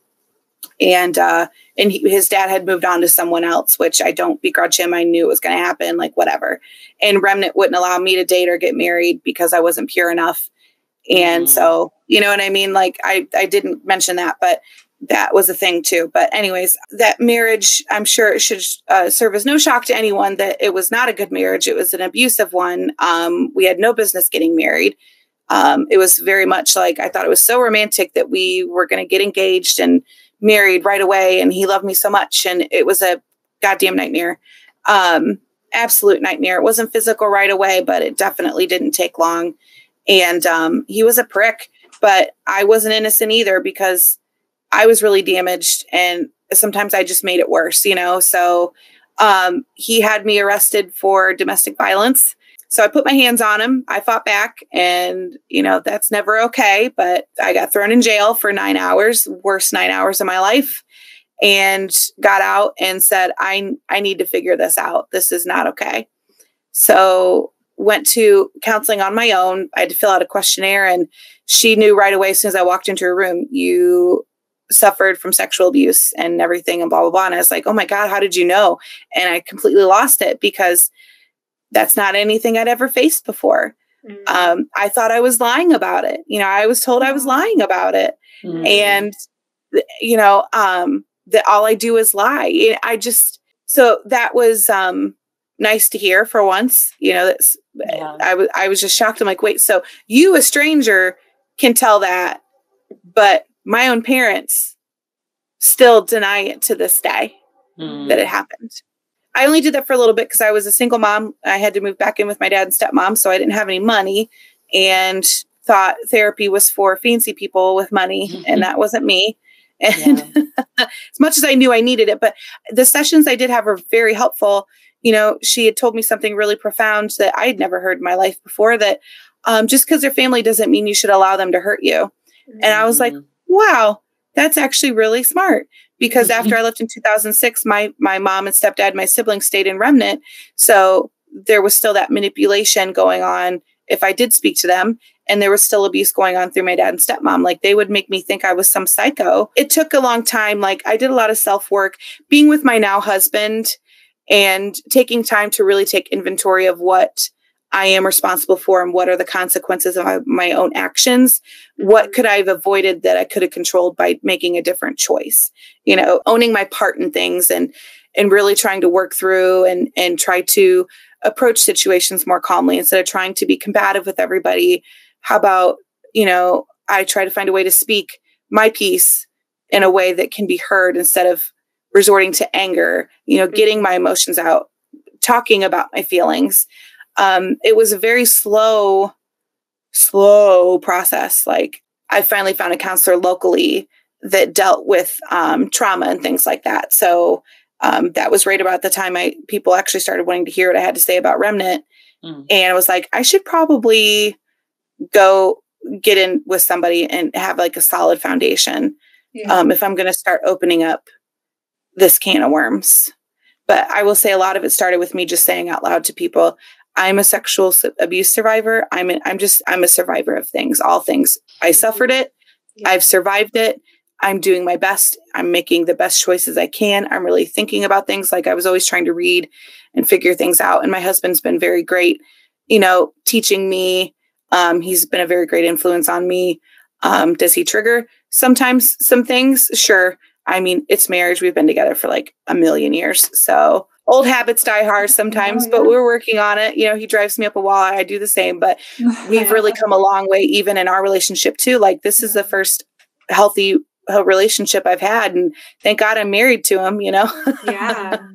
and uh, and he, his dad had moved on to someone else, which I don't begrudge him. I knew it was going to happen, like whatever. And Remnant wouldn't allow me to date or get married because I wasn't pure enough, and mm-hmm. so you know what I mean. Like I I didn't mention that, but that was a thing too. But anyways, that marriage, I'm sure it should uh, serve as no shock to anyone that it was not a good marriage. It was an abusive one. Um, we had no business getting married. Um, it was very much like I thought it was so romantic that we were going to get engaged and married right away. And he loved me so much, and it was a goddamn nightmare. Um, absolute nightmare. It wasn't physical right away, but it definitely didn't take long. And um, he was a prick, but I wasn't innocent either because I was really damaged and sometimes I just made it worse, you know? So um, he had me arrested for domestic violence. So I put my hands on him. I fought back and, you know, that's never okay. But I got thrown in jail for nine hours, worst nine hours of my life, and got out and said, I, I need to figure this out. This is not okay. So went to counseling on my own. I had to fill out a questionnaire and she knew right away as soon as I walked into her room, you suffered from sexual abuse and everything and blah blah blah and i was like oh my god how did you know and i completely lost it because that's not anything i'd ever faced before mm-hmm. um, i thought i was lying about it you know i was told i was mm-hmm. lying about it mm-hmm. and you know um, that all i do is lie i just so that was um, nice to hear for once you know that's yeah. i was i was just shocked i'm like wait so you a stranger can tell that but my own parents still deny it to this day mm. that it happened. I only did that for a little bit because I was a single mom. I had to move back in with my dad and stepmom, so I didn't have any money and thought therapy was for fancy people with money, and that wasn't me. [laughs] And yeah. [laughs] as much as I knew I needed it, but the sessions I did have were very helpful. You know, she had told me something really profound that I had never heard in my life before that um, just because they're family doesn't mean you should allow them to hurt you. Mm-hmm. And I was like, mm-hmm wow, that's actually really smart. Because mm-hmm. after I left in 2006, my my mom and stepdad, my siblings stayed in Remnant, so there was still that manipulation going on. If I did speak to them, and there was still abuse going on through my dad and stepmom. Like they would make me think I was some psycho. It took a long time. Like I did a lot of self work, being with my now husband and taking time to really take inventory of what I am responsible for and what are the consequences of my own actions. What mm-hmm. could I have avoided that I could have controlled by making a different choice? You know, owning my part in things and and really trying to work through and and try to approach situations more calmly instead of trying to be combative with everybody. How about, you know, I try to find a way to speak my piece in a way that can be heard instead of resorting to anger, you know, mm-hmm. getting my emotions out, talking about my feelings um, it was a very slow, slow process. Like I finally found a counselor locally that dealt with um, trauma and things like that. So um, that was right about the time I people actually started wanting to hear what I had to say about Remnant, mm. and I was like, I should probably go get in with somebody and have like a solid foundation yeah. um, if I'm going to start opening up this can of worms. But I will say a lot of it started with me just saying out loud to people, I'm a sexual abuse survivor. I'm a, I'm just I'm a survivor of things, all things. I suffered it. Yeah. I've survived it. I'm doing my best. I'm making the best choices I can. I'm really thinking about things like I was always trying to read and figure things out. And my husband's been very great, you know, teaching me. Um, he's been a very great influence on me. Um, does he trigger sometimes some things? Sure. I mean, it's marriage. We've been together for like a million years. So old habits die hard sometimes, but we're working on it. You know, he drives me up a wall. I do the same, but we've really [laughs] come a long way, even in our relationship too. Like this is the first healthy uh, relationship I've had, and thank God I'm married to him. You know. yeah. [laughs]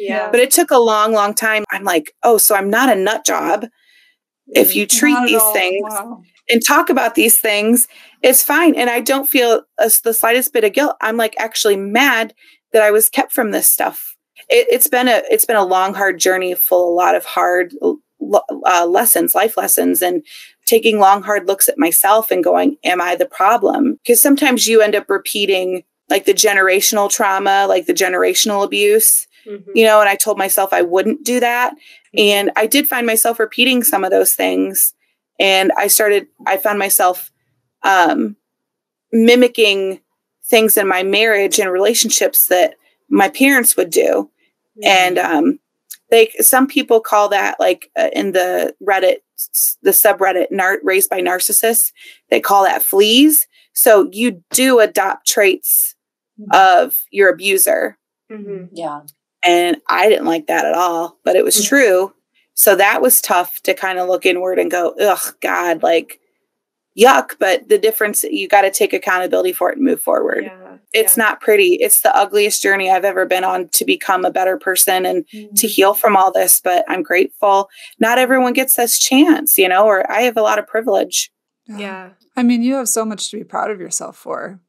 Yeah. But it took a long, long time. I'm like, oh, so I'm not a nut job. If you treat these things wow. and talk about these things, it's fine. And I don't feel a, the slightest bit of guilt. I'm like actually mad that I was kept from this stuff it, has been a it's been a long, hard journey, full a lot of hard uh, lessons, life lessons, and taking long, hard looks at myself and going, "Am I the problem?" Because sometimes you end up repeating like the generational trauma, like the generational abuse, mm-hmm. you know, and I told myself I wouldn't do that. Mm-hmm. And I did find myself repeating some of those things. And I started, I found myself um, mimicking things in my marriage and relationships that my parents would do. Mm-hmm. And um, they, some people call that like uh, in the Reddit, the subreddit nar- raised by narcissists, they call that fleas. So you do adopt traits mm-hmm. of your abuser. Mm-hmm. Yeah. And I didn't like that at all, but it was mm-hmm. true. So that was tough to kind of look inward and go, ugh, God, like, yuck. But the difference, you got to take accountability for it and move forward. Yeah, it's yeah. not pretty. It's the ugliest journey I've ever been on to become a better person and mm-hmm. to heal from all this. But I'm grateful. Not everyone gets this chance, you know, or I have a lot of privilege. Yeah. I mean, you have so much to be proud of yourself for.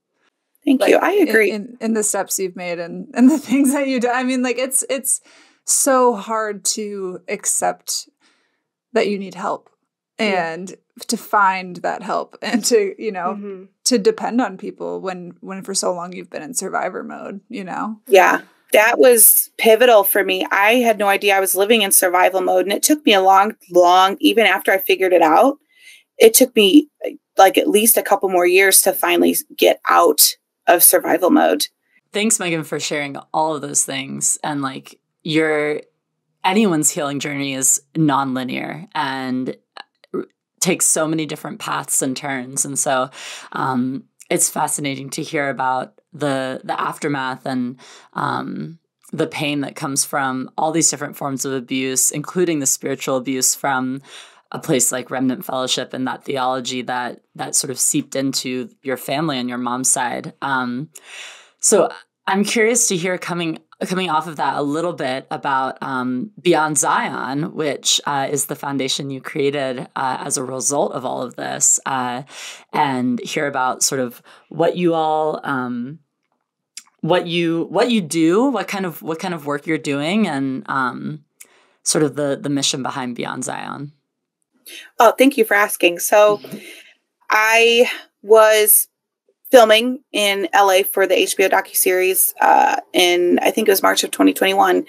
Thank like, you. I agree. In, in, in, the steps you've made and, and the [laughs] things that you do. I mean, like it's it's so hard to accept that you need help and yeah. To find that help [laughs] and to you know mm-hmm. to depend on people when when for so long you've been in survivor mode you know? Yeah. That was pivotal for me. I had no idea i was living in survival mode and it took me a long long even after i figured it out it took me like at least a couple more years to finally get out of survival mode. Thanks megan for sharing all of those things and like your anyone's healing journey is nonlinear and takes so many different paths and turns. And so um, it's fascinating to hear about the the aftermath and um, the pain that comes from all these different forms of abuse including the spiritual abuse from a place like remnant fellowship and that theology that that sort of seeped into your family and your mom's side. Um, so i'm curious to hear coming coming off of that a little bit about um, Beyond Zion, which uh, is the foundation you created uh, as a result of all of this, uh, and hear about sort of what you all. Um, what you what you do what kind of what kind of work you're doing and um, sort of the the mission behind beyond zion oh thank you for asking so i was filming in LA for the HBO docu series uh, in I think it was March of 2021,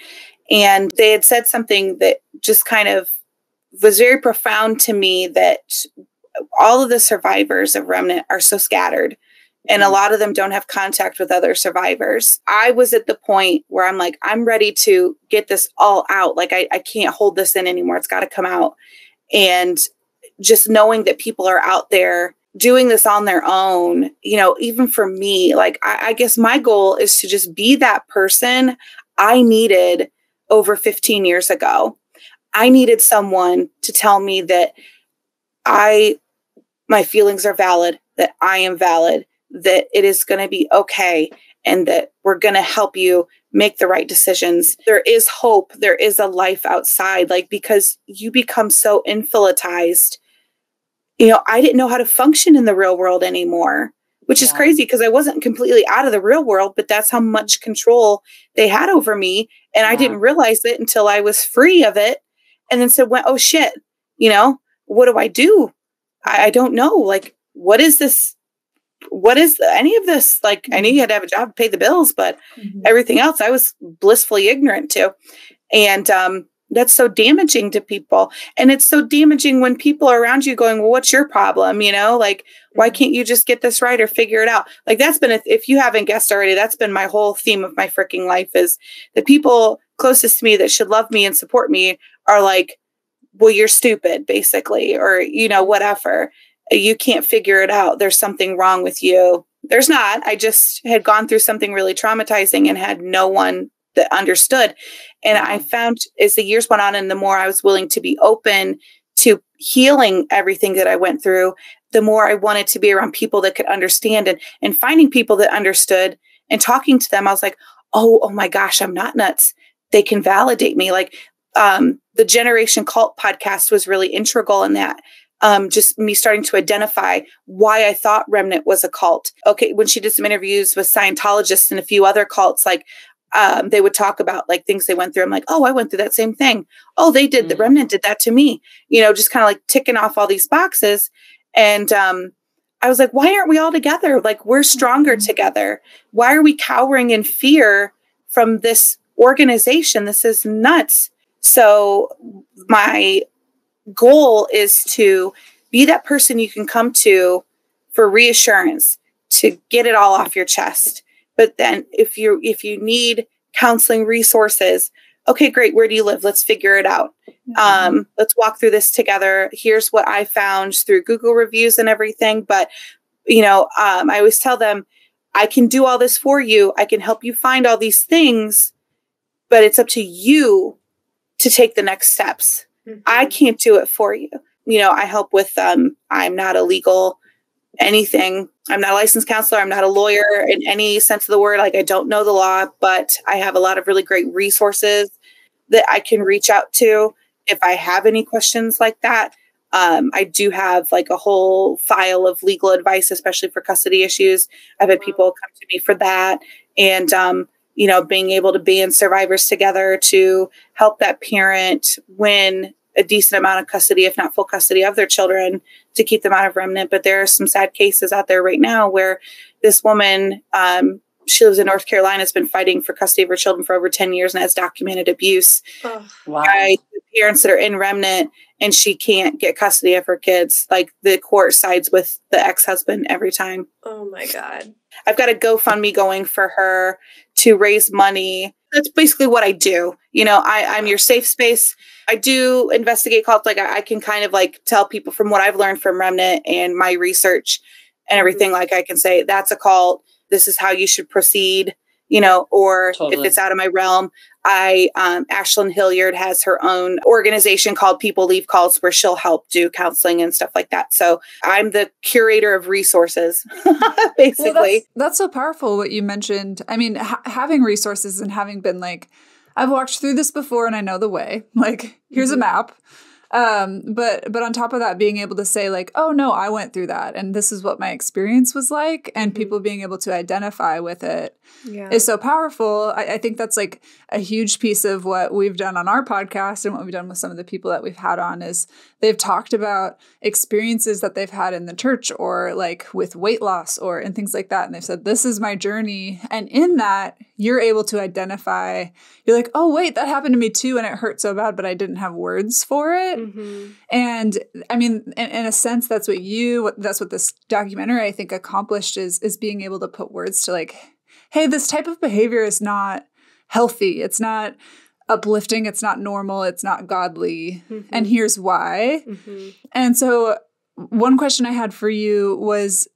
and they had said something that just kind of was very profound to me that all of the survivors of Remnant are so scattered. And a mm-hmm. lot of them don't have contact with other survivors. I was at the point where I'm like, I'm ready to get this all out. Like, I, I can't hold this in anymore. It's got to come out. And just knowing that people are out there doing this on their own, you know, even for me, like I, I, guess my goal is to just be that person I needed over 15 years ago. I needed someone to tell me that I, my feelings are valid, that I am valid, that it is going to be okay, and that we're going to help you make the right decisions. There is hope. There is a life outside, like because you become so infantilized you know, I didn't know how to function in the real world anymore, which yeah. is crazy because I wasn't completely out of the real world, but that's how much control they had over me. And yeah. I didn't realize it until I was free of it. And then said, well, oh shit, you know, what do I do? I, I don't know. Like, what is this? What is any of this? Like, I knew you had to have a job to pay the bills, but mm-hmm. everything else I was blissfully ignorant to. And um, that's so damaging to people. And it's so damaging when people are around you going well what's your problem? You know like why mm-hmm. can't you just get this right or figure it out? Like that's been a, if you haven't guessed already that's been my whole theme of my freaking life is the people closest to me that should love me and support me are like well you're stupid basically or you know whatever. You can't figure it out. There's something wrong with you. There's not. I just had gone through something really traumatizing and had no one that understood. And I found as the years went on and the more I was willing to be open to healing everything that I went through, the more I wanted to be around people that could understand and and finding people that understood and talking to them, I was like, oh, oh my gosh, I'm not nuts. They can validate me. Like um, the Generation Cult podcast was really integral in that. Um, just me starting to identify why I thought Remnant was a cult. Okay, when she did some interviews with Scientologists and a few other cults, like um, they would talk about like things they went through. I'm like, oh, I went through that same thing. Oh, they did. Mm-hmm. The remnant did that to me. You know, just kind of like ticking off all these boxes. And um, I was like, why aren't we all together? Like, we're stronger mm-hmm. together. Why are we cowering in fear from this organization? This is nuts. So, my goal is to be that person you can come to for reassurance, to get it all off your chest. But then if you if you need counseling resources, okay, great, where do you live? Let's figure it out. Mm-hmm. Um, let's walk through this together. Here's what I found through Google reviews and everything. But you know, um, I always tell them, I can do all this for you. I can help you find all these things, but it's up to you to take the next steps. Mm-hmm. I can't do it for you. You know, I help with um I'm not a legal anything. I'm not a licensed counselor, I'm not a lawyer in any sense of the word. Like I don't know the law, but I have a lot of really great resources that I can reach out to if I have any questions like that. Um, I do have like a whole file of legal advice, especially for custody issues. I've had people come to me for that. And um, you know, being able to be in survivors together to help that parent win a decent amount of custody, if not full custody of their children to keep them out of remnant. But there are some sad cases out there right now where this woman, um, she lives in North Carolina, has been fighting for custody of her children for over 10 years and has documented abuse oh, wow. by parents that are in remnant and she can't get custody of her kids. Like the court sides with the ex husband every time. Oh my God. I've got a GoFundMe going for her to raise money. That's basically what I do. You know, I, I'm your safe space. I do investigate cults. Like I, I can kind of like tell people from what I've learned from Remnant and my research and everything. Mm-hmm. Like I can say that's a cult. This is how you should proceed. You know, or totally. if it's out of my realm, I um, Ashlen Hilliard has her own organization called People Leave Cults, where she'll help do counseling and stuff like that. So I'm the curator of resources, basically. [laughs] Well, that's, that's, so powerful. What you mentioned. I mean, ha- having resources and having been like, I've walked through this before and I know the way. Like, here's mm-hmm. a map. Um, but but on top of that, being able to say like, oh no, I went through that, and this is what my experience was like, and mm-hmm. people being able to identify with it yeah. is so powerful. I, I, think that's like a huge piece of what we've done on our podcast and what we've done with some of the people that we've had on is they've talked about experiences that they've had in the church or like with weight loss or and things like that, and they've said this is my journey, and in that you're able to identify. You're like, oh wait, that happened to me too, and it hurt so bad, but I didn't have words for it. Mm-hmm. And I mean, in, in, a sense, that's what you, that's what this documentary I think accomplished is is being able to put words to like, hey, this type of behavior is not healthy. It's not uplifting. It's not normal. It's not godly. Mm-hmm. And here's why. Mm-hmm. And so, one question I had for you was,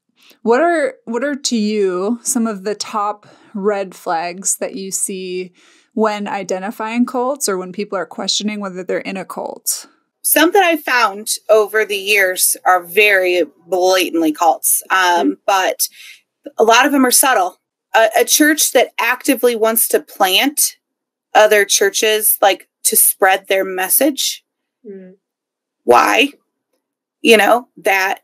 what are what are to you some of the top red flags that you see when identifying cults or when people are questioning whether they're in a cult? Some that I've found over the years are very blatantly cults, um, mm-hmm. but a lot of them are subtle. A, a, church that actively wants to plant other churches, like to spread their message. Mm-hmm. Why? You know, that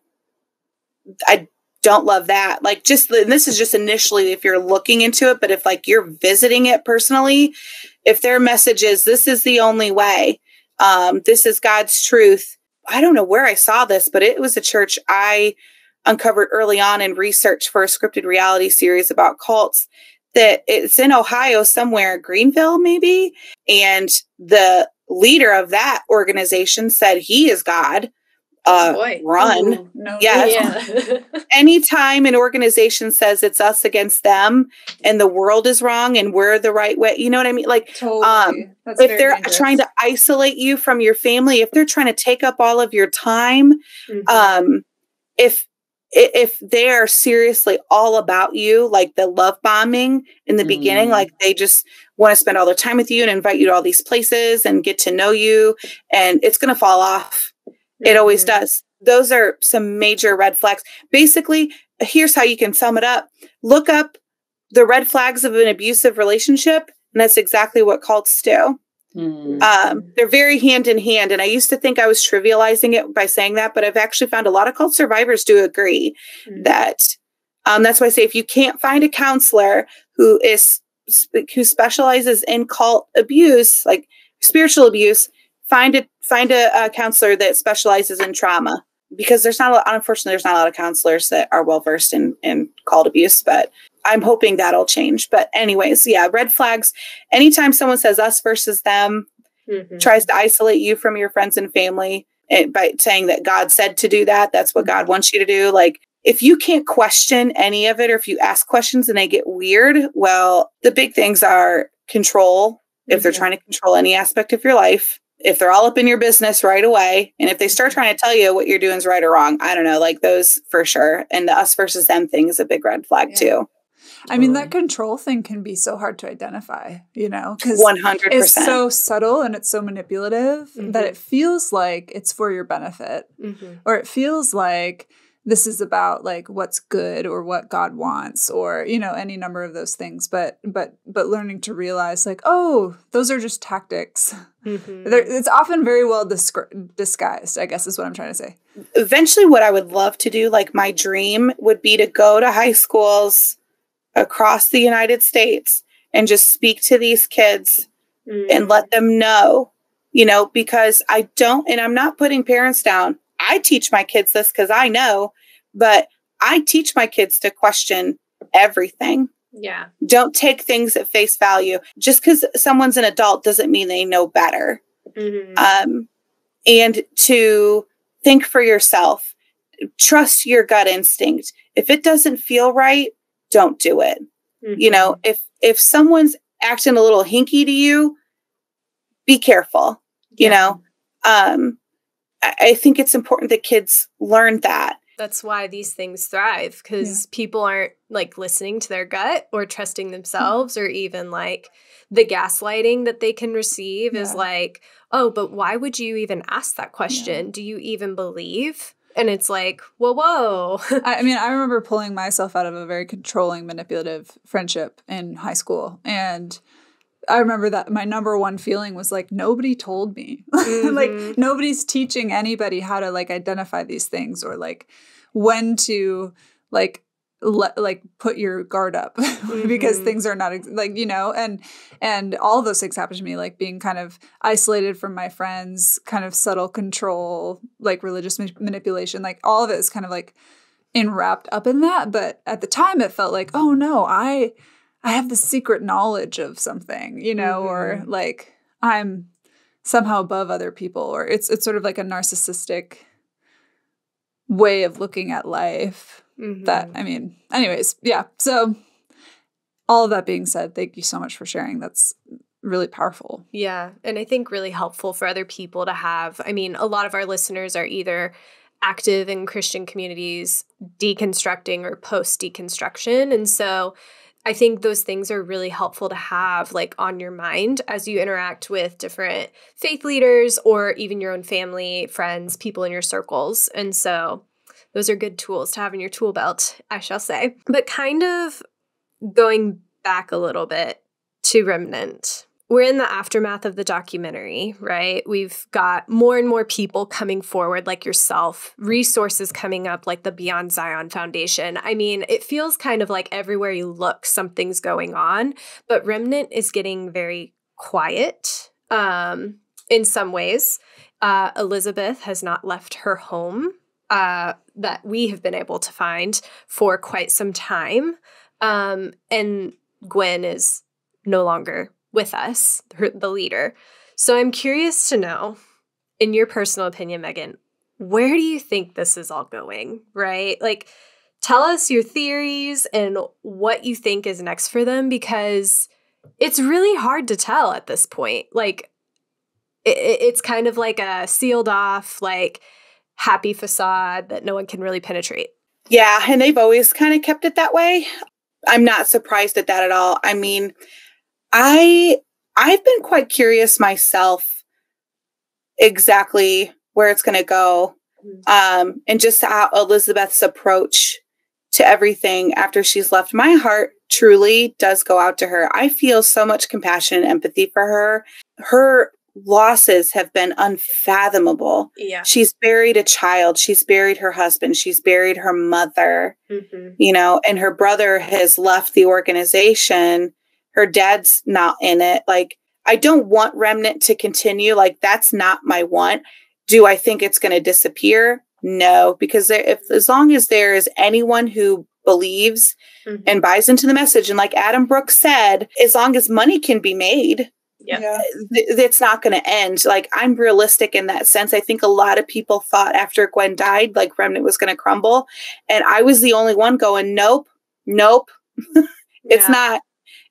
I don't love that. Like, just this is just initially if you're looking into it, but if like you're visiting it personally, if their message is this is the only way, um, this is God's truth. I don't know where I saw this, but it was a church I uncovered early on in research for a scripted reality series about cults that it's in Ohio somewhere, Greenville maybe. And the leader of that organization said he is God uh, oh run. Ooh, no, yes. Yeah. [laughs] Anytime an organization says it's us against them and the world is wrong and we're the right way, you know what I mean? Like, totally. um, if they're dangerous. trying to isolate you from your family, if they're trying to take up all of your time, mm-hmm. um, if if they are seriously all about you, like the love bombing in the mm. beginning, like they just want to spend all their time with you and invite you to all these places and get to know you, and it's going to fall off it always does. Those are some major red flags. Basically, here's how you can sum it up look up the red flags of an abusive relationship, and that's exactly what cults do. Mm. Um, they're very hand in hand. And I used to think I was trivializing it by saying that, but I've actually found a lot of cult survivors do agree mm. that. Um, that's why I say if you can't find a counselor who is who specializes in cult abuse, like spiritual abuse, find a find a, a counselor that specializes in trauma because there's not a lot, unfortunately there's not a lot of counselors that are well versed in in cult abuse, but I'm hoping that'll change. But anyways, yeah, red flags. Anytime someone says us versus them, mm-hmm. tries to isolate you from your friends and family it, by saying that God said to do that, that's what God wants you to do. Like if you can't question any of it, or if you ask questions and they get weird, well, the big things are control. If they're mm-hmm. trying to control any aspect of your life, if they're all up in your business right away, and if they start trying to tell you what you're doing is right or wrong, I don't know, like those for sure. And the us versus them thing is a big red flag yeah. too. I mean, that control thing can be so hard to identify, you know, because 100%. it's so subtle and it's so manipulative mm-hmm. that it feels like it's for your benefit, mm-hmm. or it feels like this is about like what's good or what God wants or you know any number of those things but but but learning to realize like oh those are just tactics mm-hmm. it's often very well disgu- disguised I guess is what I'm trying to say eventually what I would love to do like my dream would be to go to high schools across the United States and just speak to these kids mm-hmm. and let them know you know because I don't and I'm not putting parents down I teach my kids this because I know, but I teach my kids to question everything. Yeah. Don't take things at face value. Just because someone's an adult doesn't mean they know better. Mm-hmm. Um, and to think for yourself, trust your gut instinct. If it doesn't feel right, don't do it. Mm-hmm. You know, if if someone's acting a little hinky to you, be careful. Yeah. You know, um, I think it's important that kids learn that. That's why these things thrive because yeah. people aren't like listening to their gut or trusting themselves mm-hmm. or even like the gaslighting that they can receive yeah. is like, oh, but why would you even ask that question? Yeah. Do you even believe? And it's like, whoa, whoa. I mean, I remember pulling myself out of a very controlling, manipulative friendship in high school. And I remember that my number one feeling was like nobody told me. [laughs] Mm-hmm. like nobody's teaching anybody how to like identify these things or like when to like let like put your guard up [laughs] mm-hmm. because things are not ex- like you know and and all those things happened to me like being kind of isolated from my friends kind of subtle control like religious ma- manipulation like all of it is kind of like enwrapped up in that but at the time it felt like oh no i I have the secret knowledge of something, you know, mm-hmm. or like I'm somehow above other people, or it's it's sort of like a narcissistic way of looking at life. Mm-hmm. That I mean, anyways, yeah. So all of that being said, thank you so much for sharing. That's really powerful. Yeah. And I think really helpful for other people to have. I mean, a lot of our listeners are either active in Christian communities, deconstructing or post deconstruction. And so I think those things are really helpful to have like on your mind as you interact with different faith leaders or even your own family, friends, people in your circles. And so those are good tools to have in your tool belt, I shall say. But kind of going back a little bit to Remnant we're in the aftermath of the documentary, right? We've got more and more people coming forward, like yourself, resources coming up, like the Beyond Zion Foundation. I mean, it feels kind of like everywhere you look, something's going on, but Remnant is getting very quiet um, in some ways. Uh, Elizabeth has not left her home uh, that we have been able to find for quite some time. Um, and Gwen is no longer with us, the leader. So I'm curious to know, in your personal opinion, Megan, where do you think this is all going, right? Like, tell us your theories and what you think is next for them because it's really hard to tell at this point. Like, it, it's kind of like a sealed off, like, happy facade that no one can really penetrate. Yeah, and they've always kind of kept it that way. I'm not surprised at that at all. I mean, I I've been quite curious myself exactly where it's going to go mm-hmm. um, and just how Elizabeth's approach to everything after she's left. My heart truly does go out to her. I feel so much compassion and empathy for her. Her losses have been unfathomable. Yeah. She's buried a child, she's buried her husband, she's buried her mother, mm-hmm. you know, and her brother has left the organization her dad's not in it. Like, I don't want Remnant to continue. Like, that's not my want. Do I think it's going to disappear? no, because there, if as long as there is anyone who believes mm-hmm. and buys into the message, and like Adam Brooks said, as long as money can be made, yeah, th- it's not going to end. Like I'm realistic in that sense. I think a lot of people thought after Gwen died, like Remnant was going to crumble, and I was the only one going, nope, nope, [laughs] it's yeah. not.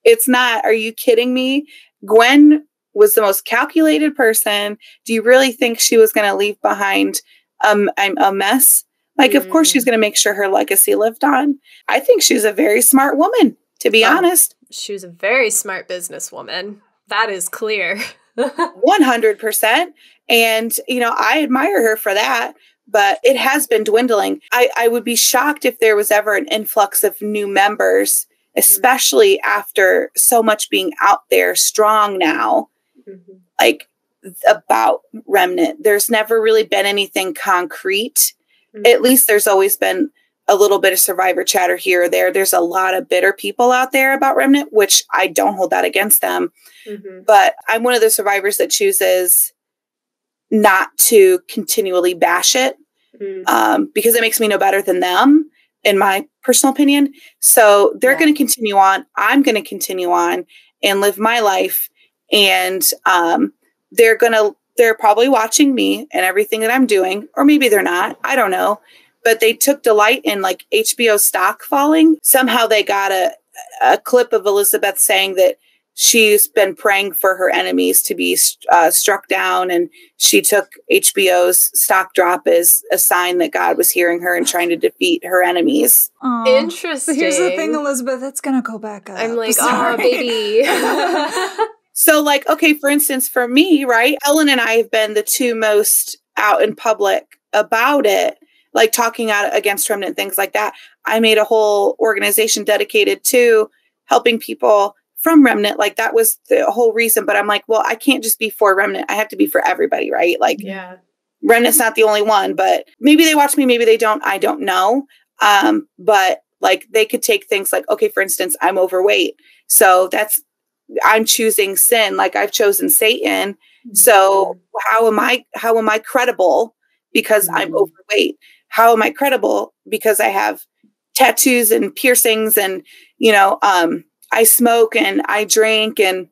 It's not. Are you kidding me? Gwen was the most calculated person. Do you really think she was going to leave behind um, a mess? Like, mm. of course, she's mm. going to make sure her legacy lived on. I think she's a very smart woman, to be oh, honest. She was a very smart businesswoman. That is clear. [laughs] 100%. And, you know, I admire her for that, but it has been dwindling. I, I would be shocked if there was ever an influx of new members. Especially mm-hmm. after so much being out there strong now. Mm-hmm. Like, about remnant there's never really been anything concrete mm-hmm. at least there's always been a little bit of survivor chatter here or there there's a lot of bitter people out there about remnant which i don't hold that against them mm-hmm. but i'm one of the survivors that chooses not to continually bash it mm-hmm. um, because it makes me no better than them in my personal opinion so they're yeah. going to continue on i'm going to continue on and live my life and um, they're gonna they're probably watching me and everything that I'm doing, or maybe they're not. I don't know. But they took delight in like HBO stock falling. Somehow they got a a clip of Elizabeth saying that she's been praying for her enemies to be uh, struck down, and she took HBO's stock drop as a sign that God was hearing her and trying to defeat her enemies. Aww. Interesting. But here's the thing, Elizabeth, it's gonna go back up. I'm like, oh, baby. [laughs] So, like, okay, for instance, for me, right, Ellen and I have been the two most out in public about it, like talking out against remnant things like that. I made a whole organization dedicated to helping people from remnant. Like, that was the whole reason. But I'm like, well, I can't just be for remnant. I have to be for everybody, right? Like, yeah. Remnant's not the only one, but maybe they watch me, maybe they don't. I don't know. Um, but like they could take things like, okay, for instance, I'm overweight. So that's I'm choosing sin, like I've chosen Satan. So mm-hmm. how am I how am I credible because I'm mm-hmm. overweight? How am I credible because I have tattoos and piercings and you know um I smoke and I drink and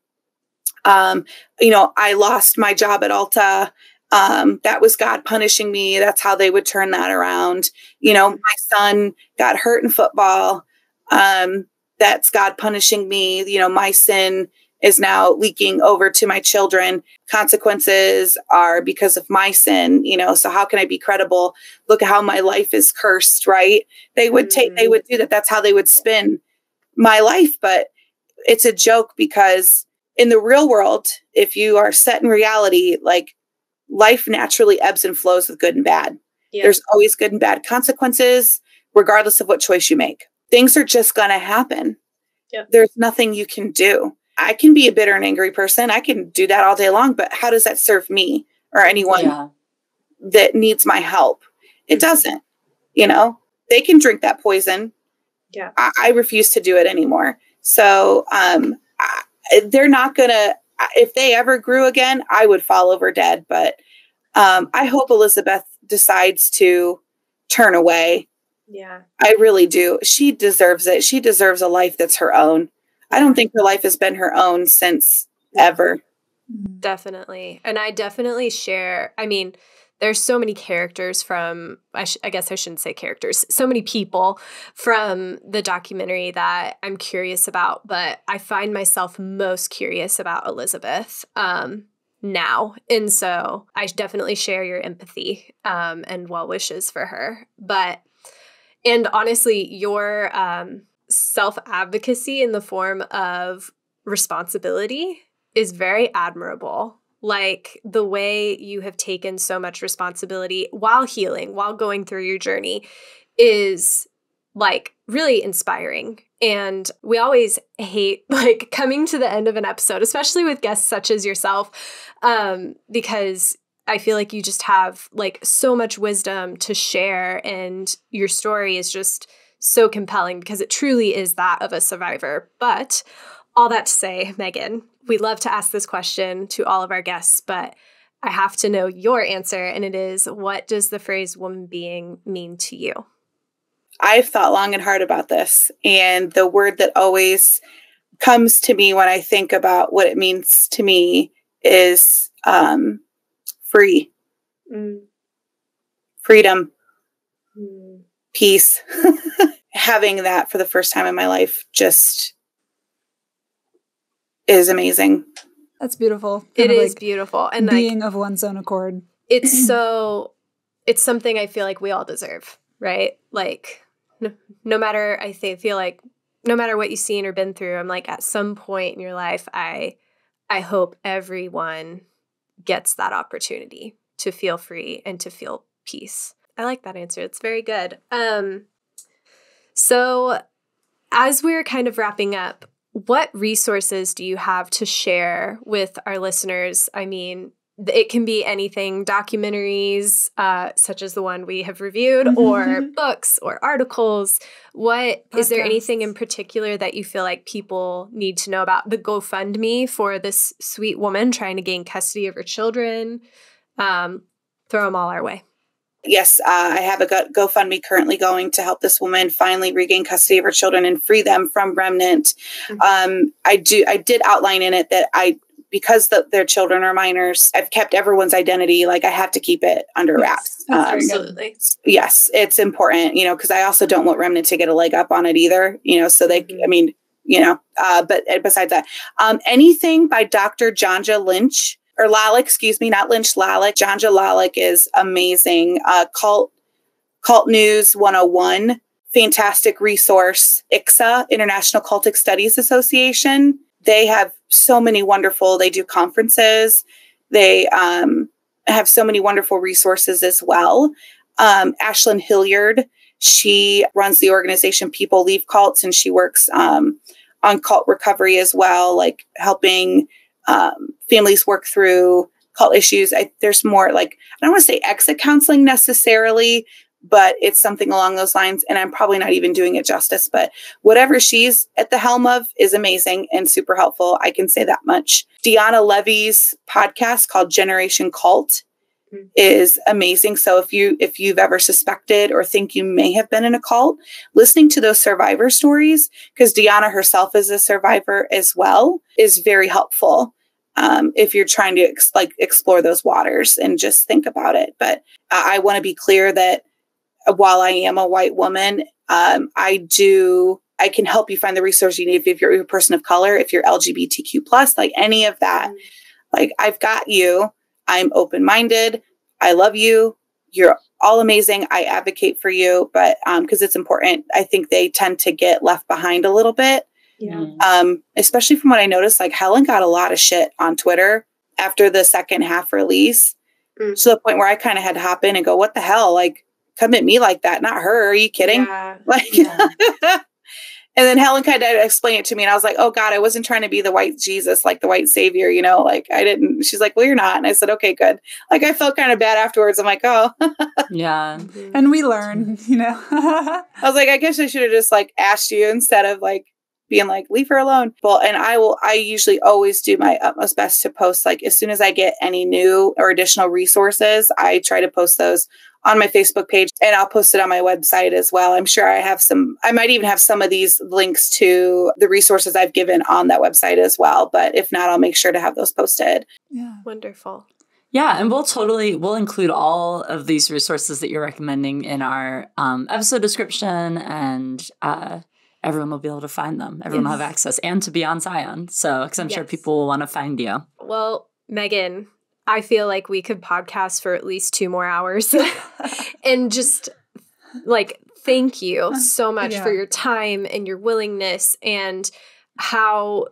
um you know I lost my job at Alta. um that was God punishing me that's how they would turn that around you know my son got hurt in football um that's God punishing me. You know, my sin is now leaking over to my children. Consequences are because of my sin, you know. So how can I be credible? Look at how my life is cursed, right? They would take they mm. would do that. That's how they would spin my life, but it's a joke because in the real world, if you are set in reality, like life naturally ebbs and flows with good and bad. Yeah. There's always good and bad consequences, regardless of what choice you make things are just going to happen. Yep. There's nothing you can do. I can be a bitter and angry person. I can do that all day long, but how does that serve me or anyone yeah. that needs my help? It mm-hmm. doesn't. You know, they can drink that poison. Yeah. I, I refuse to do it anymore. So, um, I, they're not going to, if they ever grew again, I would fall over dead. But um, I hope Elizabeth decides to turn away yeah. I really do. She deserves it. She deserves a life that's her own. I don't think her life has been her own since ever. Definitely. And I definitely share, I mean, there's so many characters from I, sh- I, guess i shouldn't say characters so many people from the documentary that i'm curious about but i find myself most curious about elizabeth um, now and so i definitely share your empathy um, and well wishes for her but and honestly, your um, self advocacy in the form of responsibility is very admirable. Like the way you have taken so much responsibility while healing, while going through your journey is like really inspiring. And we always hate [laughs] like coming to the end of an episode, especially with guests such as yourself, um, because I feel like you just have like so much wisdom to share and your story is just so compelling because it truly is that of a survivor. But all that to say, Megan, we love to ask this question to all of our guests, but I have to know your answer, and it is what does the phrase woman being mean to you? I've thought long and hard about this, and the word that always comes to me when I think about what it means to me is um, free, mm. freedom, mm. peace. [laughs] Having that for the first time in my life just is amazing. That's beautiful. Kind it is like beautiful. And being like, of one's own accord. It's [clears throat] so it's something I feel like we all deserve, right? Like no, no matter I say feel like no matter what you've seen or been through, I'm like at some point in your life, I I hope everyone gets that opportunity to feel free and to feel peace. I like that answer. It's very good. Um so as we're kind of wrapping up, what resources do you have to share with our listeners? I mean, it can be anything documentaries uh, such as the one we have reviewed or books or articles. What Podcasts. is there anything in particular that you feel like people need to know about? The gofundme for this sweet woman trying to gain custody of her children. Um, throw them all our way yes, uh, I have a GoFundMe currently going to help this woman finally regain custody of her children and free them from remnant. Mm-hmm. Um, I do. I did outline in it that I because the, their children are minors, I've kept everyone's identity. Like I have to keep it under wraps. Yes, um, absolutely. Yes, it's important, you know, because I also don't want Remnant to get a leg up on it either, you know, so they, mm-hmm. I mean, you know, uh, but uh, besides that, um, anything by Dr. Janja Lynch or Lalich, excuse me, not Lynch, Lalich. Janja Lalich is amazing. Uh, cult, Cult News 101, fantastic resource. ICSA, International Cultic Studies Association they have so many wonderful, they do conferences. They um, have so many wonderful resources as well. Um, Ashlen Hilliard, she runs the organization People Leave Cults and she works um, on cult recovery as well, like helping um, families work through cult issues. I, there's more like, I don't want to say exit counseling necessarily, but it's something along those lines. And I'm probably not even doing it justice, but whatever she's at the helm of is amazing and super helpful. I can say that much. Deanna Levy's podcast called Generation Cult mm-hmm. is amazing. So if you if you've ever suspected or think you may have been in a cult, listening to those survivor stories, because Deanna herself is a survivor as well, is very helpful. Um, if you're trying to ex- like explore those waters and just think about it. But uh, I want to be clear that while I am a white woman, um, I do I can help you find the resource you need if you're a person of color, if you're LGBTQ plus, like any of that. Mm-hmm. Like I've got you. I'm open minded. I love you. You're all amazing. I advocate for you, but um, because it's important, I think they tend to get left behind a little bit. Yeah. Mm-hmm. Um, especially from what I noticed, like Helen got a lot of shit on Twitter after the second half release. Mm. To the point where I kind of had to hop in and go, what the hell? Like, come at me like that, not her. Are you kidding? Yeah. [laughs] Like, yeah. [laughs] and then Helen kind of explained it to me, and I was like, oh God, I wasn't trying to be the white Jesus, like the white savior, you know, like I didn't. She's like, well, you're not. And I said, okay, good. Like I felt kind of bad afterwards. I'm like, oh, [laughs] yeah. And we learn, you know. I was like, I guess I should have just like asked you instead of like being like, leave her alone. Well, and I will, I usually always do my utmost best to post, like, as soon as I get any new or additional resources, I try to post those on my Facebook page and I'll post it on my website as well. I'm sure I have some, I might even have some of these links to the resources I've given on that website as well. But if not, I'll make sure to have those posted. Yeah. Wonderful. Yeah, and we'll totally we'll include all of these resources that you're recommending in our um, episode description, and uh, everyone will be able to find them. Everyone yes. will have access, and to Beyond Zion. So, because I'm yes. sure people will want to find you. Well, Megan, I feel like we could podcast for at least two more hours [laughs] and just like thank you so much yeah. for your time and your willingness and how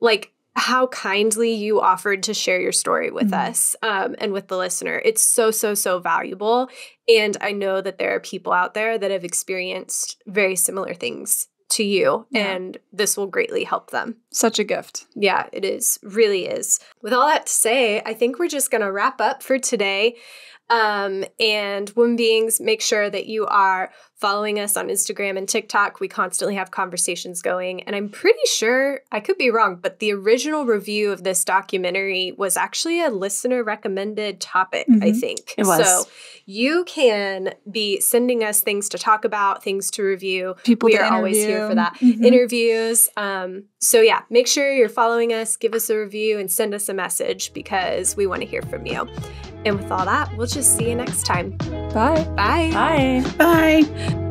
like how kindly you offered to share your story with mm-hmm. us um, and with the listener. It's so, so, so valuable. And I know that there are people out there that have experienced very similar things to you yeah. and this will greatly help them. Such a gift. Yeah, it is. Really is. With all that to say, I think we're just going to wrap up for today. Um, and women beings, make sure that you are following us on Instagram and TikTok. We constantly have conversations going. And I'm pretty sure, I could be wrong, but the original review of this documentary was actually a listener recommended topic, mm-hmm. I think. It was. So you can be sending us things to talk about, things to review. People we are interview. always here for that. Mm-hmm. Interviews. Um, so yeah, make sure you're following us, give us a review, and send us a message because we want to hear from you. And with all that, we'll just see you next time. Bye. Bye. Bye. Bye.